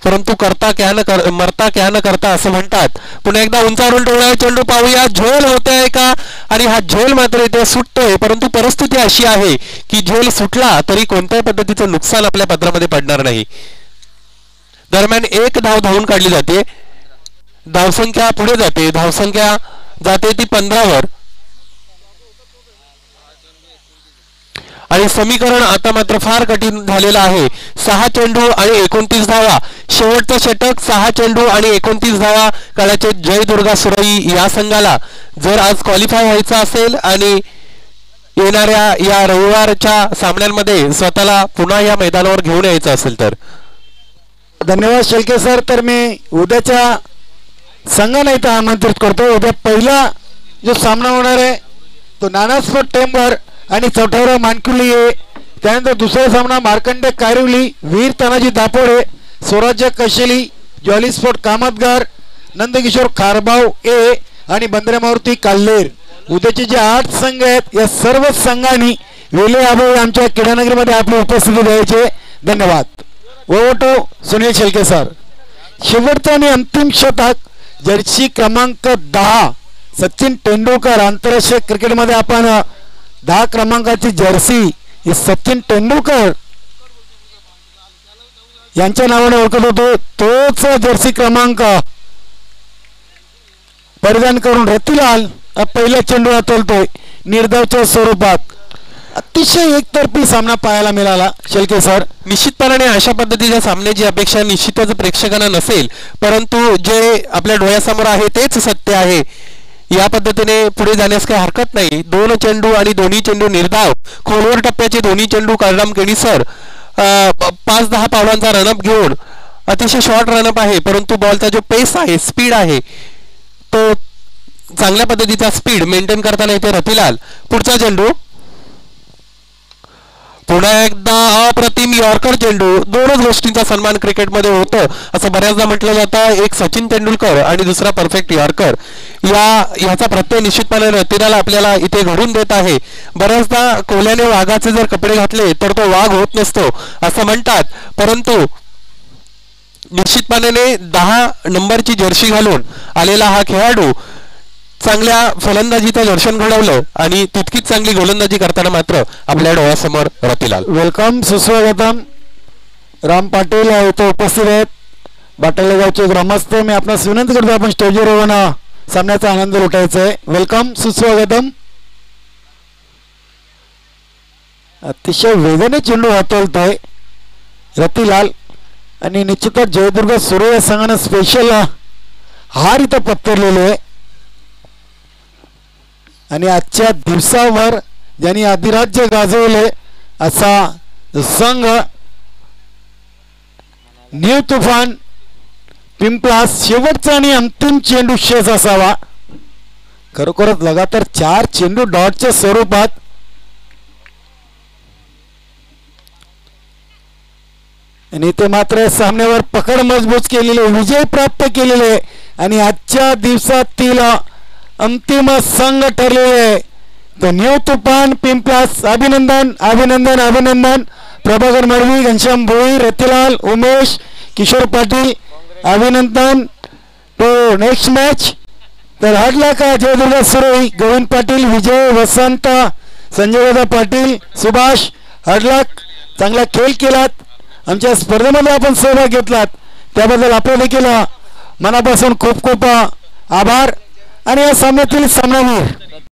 परंतु करता क्या न कर मरता क्या न करता असं म्हणतात. पुन्हा एकदा उंचावरून टोळा चेंडू पाहूया. झोल होते आहे का? आणि हा झोल मात्र इथे सुटतोय. परंतु परिस्थिती अशी आहे की झोल सुटला तरी कोणत्याही पद्धतीचं नुकसान आपल्या पत्रामध्ये पडणार नाही. दरम्यान एक धाव धावून काढली जाते. धावसंख्या पुढे जाते. धावसंख्या जाते ती पंधरावर. आणि समीकरण आता मात्र फार कठीण झालेलं आहे. सहा चेंडू आणि एकोणतीस धावा. शेवटचं षटक सहा चेंडू आणि एकोणतीस धावा. काळाचे जय दुर्गा सुरई या संघाला. जर आज क्वालिफाय व्हायचं असेल आणि येणाऱ्या या रविवारच्या सामन्यांमध्ये स्वतःला पुन्हा या मैदानावर घेऊन यायचं असेल तर. धन्यवाद शेळके सर. तर मी उद्याच्या संघाला इथं आमंत्रित करतो. उद्या पहिला जो सामना होणार आहे तो नानास्फोट टेंबर आणि चौठावरा मानकुली. त्यानंतर दुसरा सामना मार्कंडे कारिवली वीर Tanaji Dapode Swarajya Kasheli jolly sport Kamatghar Nandkishor Kharbav A आणि बंदरे मारुती काल्लेर. उद्याचे जे आठ संघ आहेत या सर्व संघांनी वेले आबोळे आमच्या क्रीडानगरीमध्ये आपली उपस्थिती द्यायचे. धन्यवाद. ओवटो सुनील शेलके सर. शेवटचा आणि अंतिम शतक जर्सी क्रमांक दहा सचिन तेंडुलकर आंतरराष्ट्रीय क्रिकेटमध्ये आपण दहा क्रमांकाची जर्सी ही सचिन तेंडुलकर यांच्या नावाने ओळखत होतो. तोच जर्सी क्रमांक. परिधान करून रतीलाल पहिल्या पहिला चेंडू हातोलतोय निर्धावच्या स्वरूपात. अतिशय एकतर्फी सामना पाहायला मिळाला. शेलके सर. निश्चितपणाने अशा पद्धतीच्या सामन्याची अपेक्षा निश्चितच प्रेक्षकांना नसेल. परंतु जे आपल्या डोळ्यासमोर आहे तेच सत्य आहे. या पद्धतीने पुढे जाण्यास काही हरकत नाही. दोन चेंडू आणि दोन्ही चेंडू निर्धाव. खोलवर टप्प्याचे दोन्ही चेंडू काळराम केणीसर पाच दहा पावलांचा रनअप घेऊन अतिशय शॉर्ट रनअप आहे परंतु बॉलचा जो पेस आहे स्पीड आहे तो चांगल्या पद्धतीचा स्पीड मेंटेन करताना येते रतिलाल. पुढचा चेंडू पुन्हा एकदा अप्रतिम यॉर्कर चेंडू दोनच गोष्टींचा सन्मान क्रिकेटमध्ये होतं. असं बऱ्याचदा म्हटलं जातं एक सचिन तेंडुलकर आणि दुसरा परफेक्ट यॉर्कर. या ह्याचा प्रत्यय निश्चितपणे रतिराला आपल्याला इथे घडून देत आहे. बऱ्याचदा कोल्याने वाघाचे जर कपडे घातले तर तो वाघ होत नसतो असं म्हणतात. परंतु निश्चितपणाने दहा नंबरची जर्सी घालून आलेला हा खेळाडू चांगल्या फलंदाजीचं दर्शन घडवलं आणि तितकीच चांगली गोलंदाजी करताना मात्र आपल्या डोळ्यासमोर रतीलाल. वेलकम सुस्वागतम. राम पाटील इथं उपस्थित आहेत. बाटले गावचे ग्रामस्थ मी आपणास विनंती करतो. आपण स्टेजवर येऊन सामन्याचा आनंद लुटायचा आहे. वेलकम सुस्वागतम. अतिशय वेगाने चेंडू हातवलतोय रतिलाल. आणि निश्चितच जयदुर्ग सूर्य संघानं स्पेशल हार इथं पत्करलेले आहे. आणि आजच्या दिवसावर ज्यांनी अधिराज्य गाजवले असा संघ न्यू तुफान पिंपलास शेवटचा आणि अंतिम चेंडू शेष असावा. खरोखरच लगातार चार चेंडू डॉटच्या स्वरूपात आणि ते मात्र सामन्यावर पकड मजबूत केलेले विजय प्राप्त केलेले आणि आजच्या दिवसातील अंतिम संघ ठरलेले द न्यू तुफान पिंपलास अभिनंदन अभिनंदन अभिनंदन. प्रभाकर मडवी घनश्याम भोई रतिलाल उमेश किशोर पाटील अभिनंदन. तो नेक्स्ट मॅच तर हडला का? जयदुर्गा सुरई गोविंद पाटील विजय वसंत संजय पाटील सुभाष हडलाक चांगला खेळ केलात. आमच्या स्पर्धेमध्ये आपण सहभाग घेतलात. त्याबद्दल आपल्या देखील मनापासून खूप खूप आभार. आणि या सामन्यातील सामनावीर